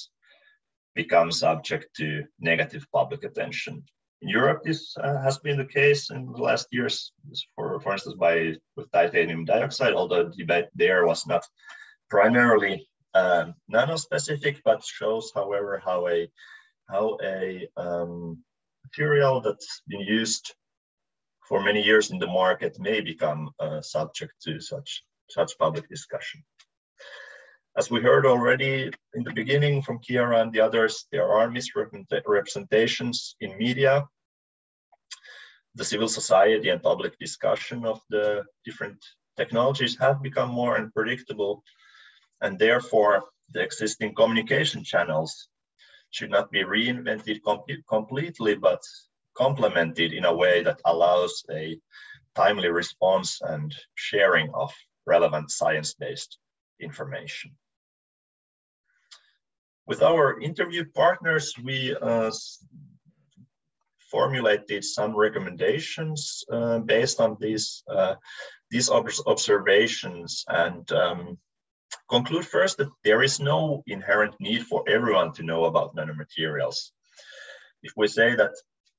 become subject to negative public attention. In Europe, this uh, has been the case in the last years, for, for instance, by with titanium dioxide, although the debate there was not primarily um, nano-specific, but shows, however, how a how a um, material that's been used for many years in the market may become uh, subject to such, such public discussion. As we heard already in the beginning from Chiara and the others, there are misrepresentations in media. The civil society and public discussion of the different technologies have become more unpredictable, and therefore the existing communication channels should not be reinvented com completely, but complemented in a way that allows a timely response and sharing of relevant science-based information. With our interview partners, we uh, formulated some recommendations uh, based on these, uh, these observations and um, conclude first that there is no inherent need for everyone to know about nanomaterials. If we say that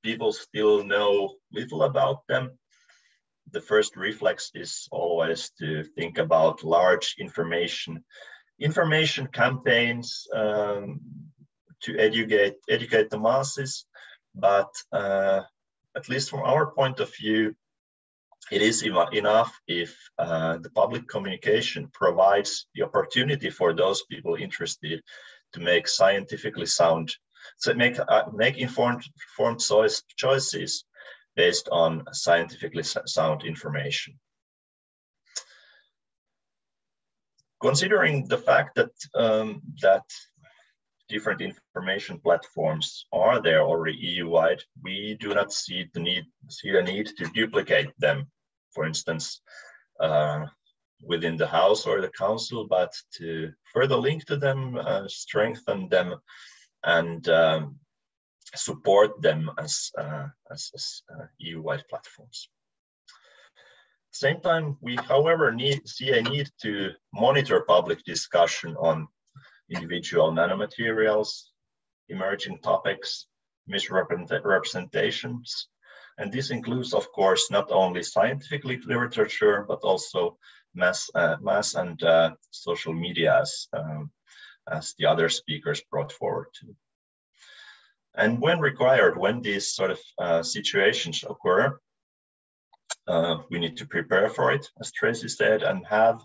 people still know little about them, the first reflex is always to think about large information information campaigns um, to educate educate the masses but uh, at least from our point of view it is enough if uh, the public communication provides the opportunity for those people interested to make scientifically sound, so make uh, make informed informed choice, choices based on scientifically sound information. Considering the fact that um, that different information platforms are there already EU-wide, we do not see the need see the need to duplicate them for instance, uh, within the House or the Council, but to further link to them, uh, strengthen them, and um, support them as, uh, as, as uh, EU-wide platforms. At the same time, we, however, need, see a need to monitor public discussion on individual nanomaterials, emerging topics, misrepresentations, and this includes, of course, not only scientific literature, but also mass, uh, mass and uh, social media as, um, as the other speakers brought forward too. And when required, when these sort of uh, situations occur, uh, we need to prepare for it, as Tracy said, and have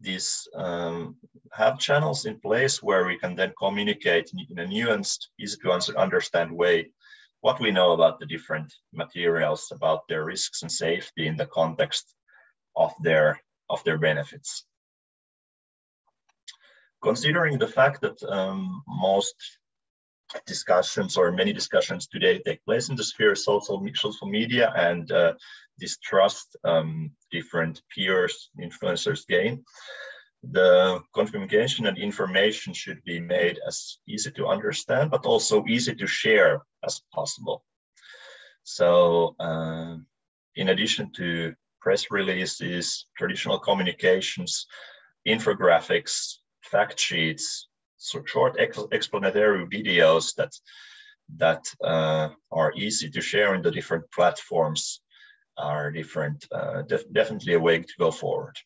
these um, have channels in place where we can then communicate in a nuanced, easy to understand way what we know about the different materials, about their risks and safety in the context of their, of their benefits. Considering the fact that um, most discussions or many discussions today take place in the sphere of social, social media and uh, um, different peers, influencers gain. The communication and information should be made as easy to understand, but also easy to share as possible. So uh, in addition to press releases, traditional communications, infographics, fact sheets, short ex explanatory videos that that uh, are easy to share in the different platforms are different, uh, def definitely a way to go forward.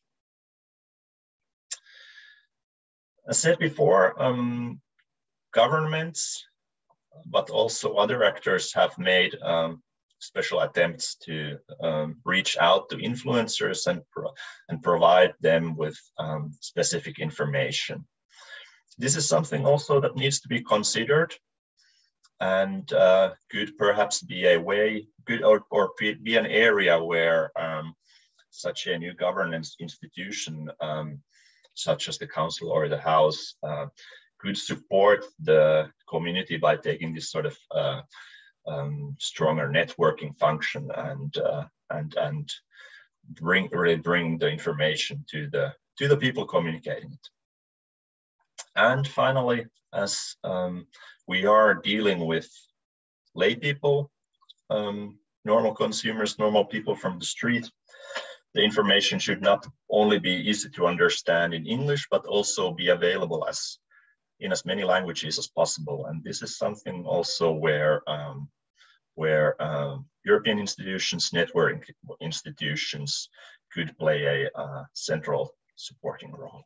As said before, um, governments, but also other actors have made um, special attempts to um, reach out to influencers and, pro and provide them with um, specific information. This is something also that needs to be considered and uh, could perhaps be a way, good or, or be an area where um, such a new governance institution, um, such as the council or the house, uh, could support the community by taking this sort of uh, um, stronger networking function and uh, and and bring really bring the information to the to the people communicating it. And finally, as um, we are dealing with lay people, um, normal consumers, normal people from the street, the information should not only be easy to understand in English, but also be available as in as many languages as possible. And this is something also where um, where uh, European institutions, network institutions could play a uh, central supporting role.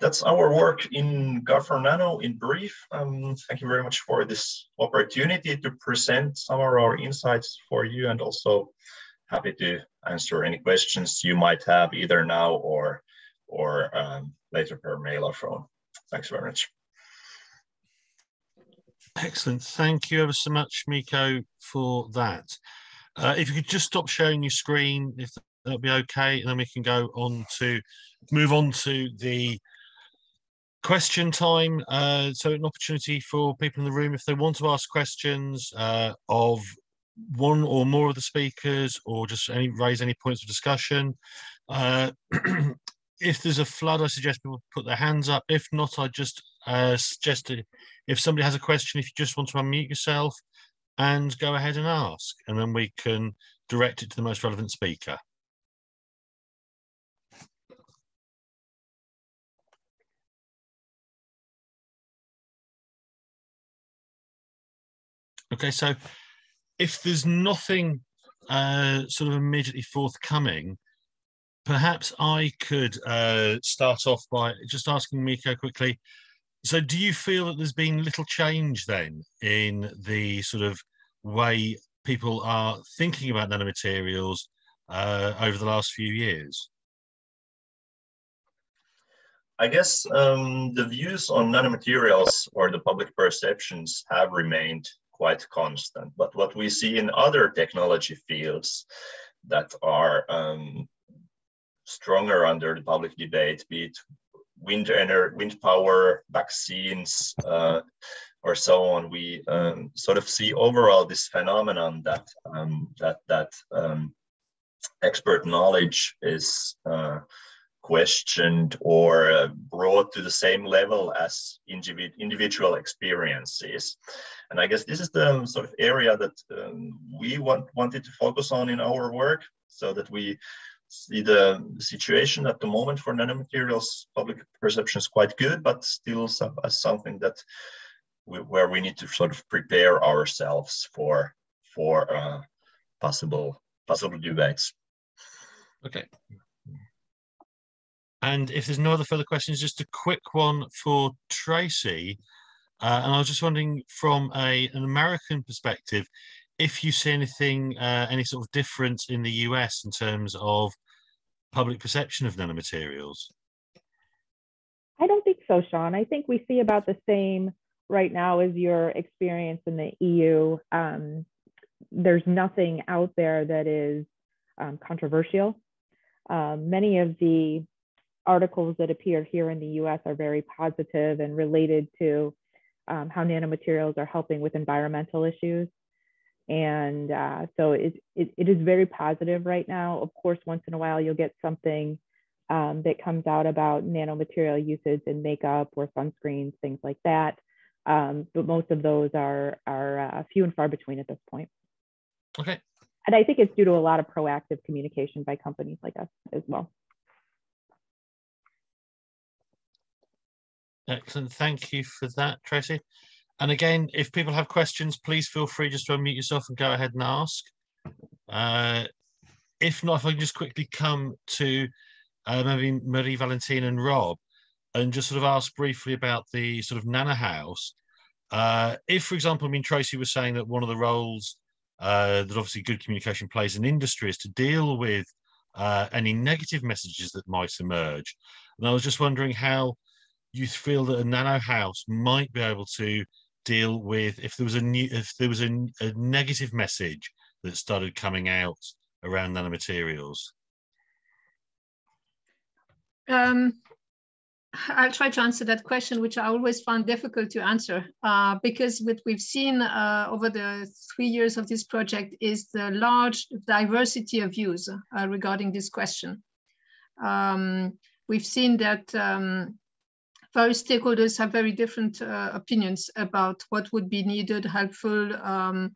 That's our work in Gov4Nano in brief. Um, thank you very much for this opportunity to present some of our insights for you and also happy to answer any questions you might have either now or, or um, later per mail or phone. Thanks very much. Excellent. Thank you ever so much, Mikko, for that. Uh, if you could just stop sharing your screen, if that'll be okay, and then we can go on to move on to the question time. Uh, so an opportunity for people in the room, if they want to ask questions uh, of one or more of the speakers or just any raise any points of discussion. Uh, if there's a flood, I suggest people put their hands up. If not, I just uh, suggest if somebody has a question, if you just want to unmute yourself and go ahead and ask, and then we can direct it to the most relevant speaker. Okay, so if there's nothing uh, sort of immediately forthcoming, perhaps I could uh, start off by just asking Mikko quickly. So, do you feel that there's been little change then in the sort of way people are thinking about nanomaterials uh, over the last few years? I guess um, the views on nanomaterials or the public perceptions have remained quite constant. But what we see in other technology fields that are um, stronger under the public debate, be it wind energy, wind power, vaccines, uh, or so on, we um, sort of see overall this phenomenon that um, that that um, expert knowledge is uh, questioned or uh, brought to the same level as individ individual experiences. And I guess this is the sort of area that um, we want, wanted to focus on in our work so that we see the situation at the moment for nanomaterials public perception is quite good, but still some, as something that we, where we need to sort of prepare ourselves for for uh, possible possible debates. Okay, and if there's no other further questions, just a quick one for Tracy. Uh, and I was just wondering from a, an American perspective, if you see anything, uh, any sort of difference in the US in terms of public perception of nanomaterials? I don't think so, Sean. I think we see about the same right now as your experience in the EU. Um, there's nothing out there that is um, controversial. Um, many of the articles that appear here in the US are very positive and related to um, how nanomaterials are helping with environmental issues. And uh, so it, it, it is very positive right now. Of course, once in a while, you'll get something um, that comes out about nanomaterial usage in makeup or sunscreens, things like that. Um, but most of those are, are uh, few and far between at this point. Okay. And I think it's due to a lot of proactive communication by companies like us as well. Excellent. Thank you for that, Tracy. And again, if people have questions, please feel free just to unmute yourself and go ahead and ask. Uh, if not, if I can just quickly come to uh, maybe Marie Valentine and Rob and just sort of ask briefly about the sort of Nano House. Uh, if, for example, I mean, Tracy was saying that one of the roles uh, that obviously good communication plays in industry is to deal with uh, any negative messages that might emerge. And I was just wondering how you feel that a nano house might be able to deal with if there was a new if there was a, a negative message that started coming out around nanomaterials um, I'll try to answer that question, which I always found difficult to answer, uh, because what we've seen uh, over the three years of this project is the large diversity of views uh, regarding this question. Um, we've seen that um, various stakeholders have very different uh, opinions about what would be needed, helpful, um,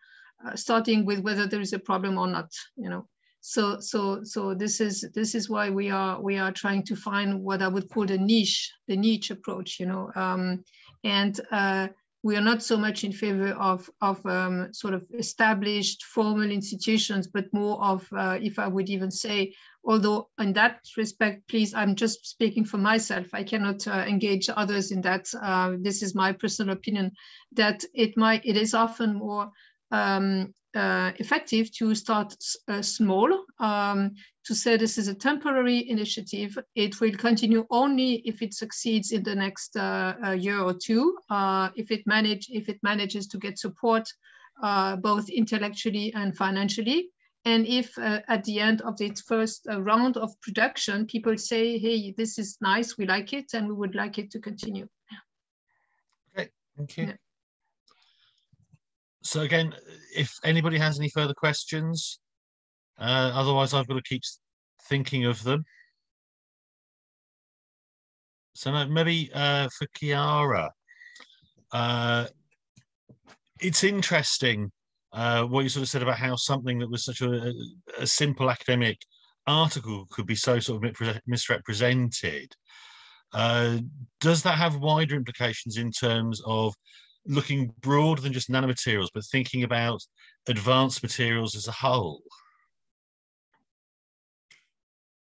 uh, starting with whether there is a problem or not. You know, so so so this is this is why we are we are trying to find what I would call the niche, the niche approach. You know, um, and uh, we are not so much in favor of of um, sort of established formal institutions, but more of, uh, if I would even say, although in that respect, please, I'm just speaking for myself. I cannot uh, engage others in that. Uh, this is my personal opinion that it might, it is often more um, uh, effective to start uh, small, um, to say this is a temporary initiative. It will continue only if it succeeds in the next uh, year or two, uh, if, it manage, if it manages to get support uh, both intellectually and financially. And if uh, at the end of its first uh, round of production, people say, hey, this is nice, we like it, and we would like it to continue. Great, thank you. Yeah. So again, if anybody has any further questions, uh, otherwise I've got to keep thinking of them. So maybe uh, for Chiara, uh, it's interesting uh, what you sort of said about how something that was such a, a simple academic article could be so sort of misrepresented. Uh, does that have wider implications in terms of looking broader than just nanomaterials, but thinking about advanced materials as a whole?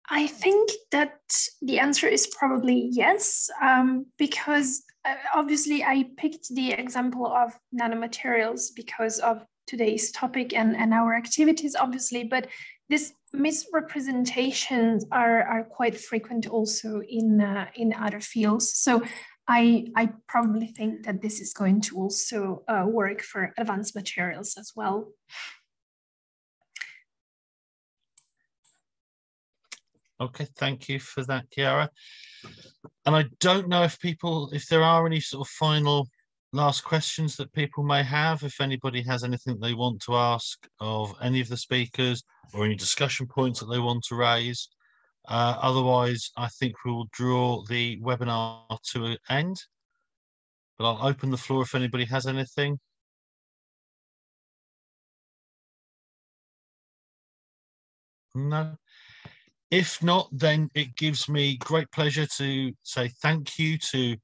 I think that the answer is probably yes, um, because uh, obviously I picked the example of nanomaterials because of today's topic and, and our activities, obviously, but these misrepresentations are, are quite frequent also in, uh, in other fields. So I, I probably think that this is going to also uh, work for advanced materials as well. Okay, thank you for that, Chiara. And I don't know if people, if there are any sort of final last questions that people may have, if anybody has anything they want to ask of any of the speakers or any discussion points that they want to raise. Uh, otherwise, I think we will draw the webinar to an end. But I'll open the floor if anybody has anything. No. If not, then it gives me great pleasure to say thank you to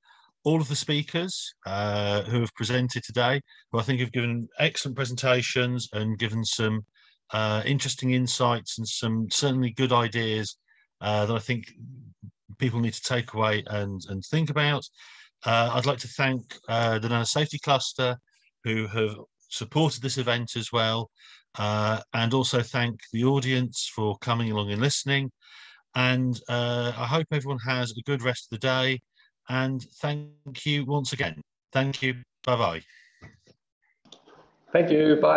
all of the speakers uh, who have presented today, who I think have given excellent presentations and given some uh, interesting insights and some certainly good ideas uh, that I think people need to take away and, and think about. Uh, I'd like to thank uh, the Nano Safety Cluster who have supported this event as well, uh, and also thank the audience for coming along and listening. And I hope everyone has a good rest of the day and thank you once again. Thank you. Bye bye. Thank you. Bye.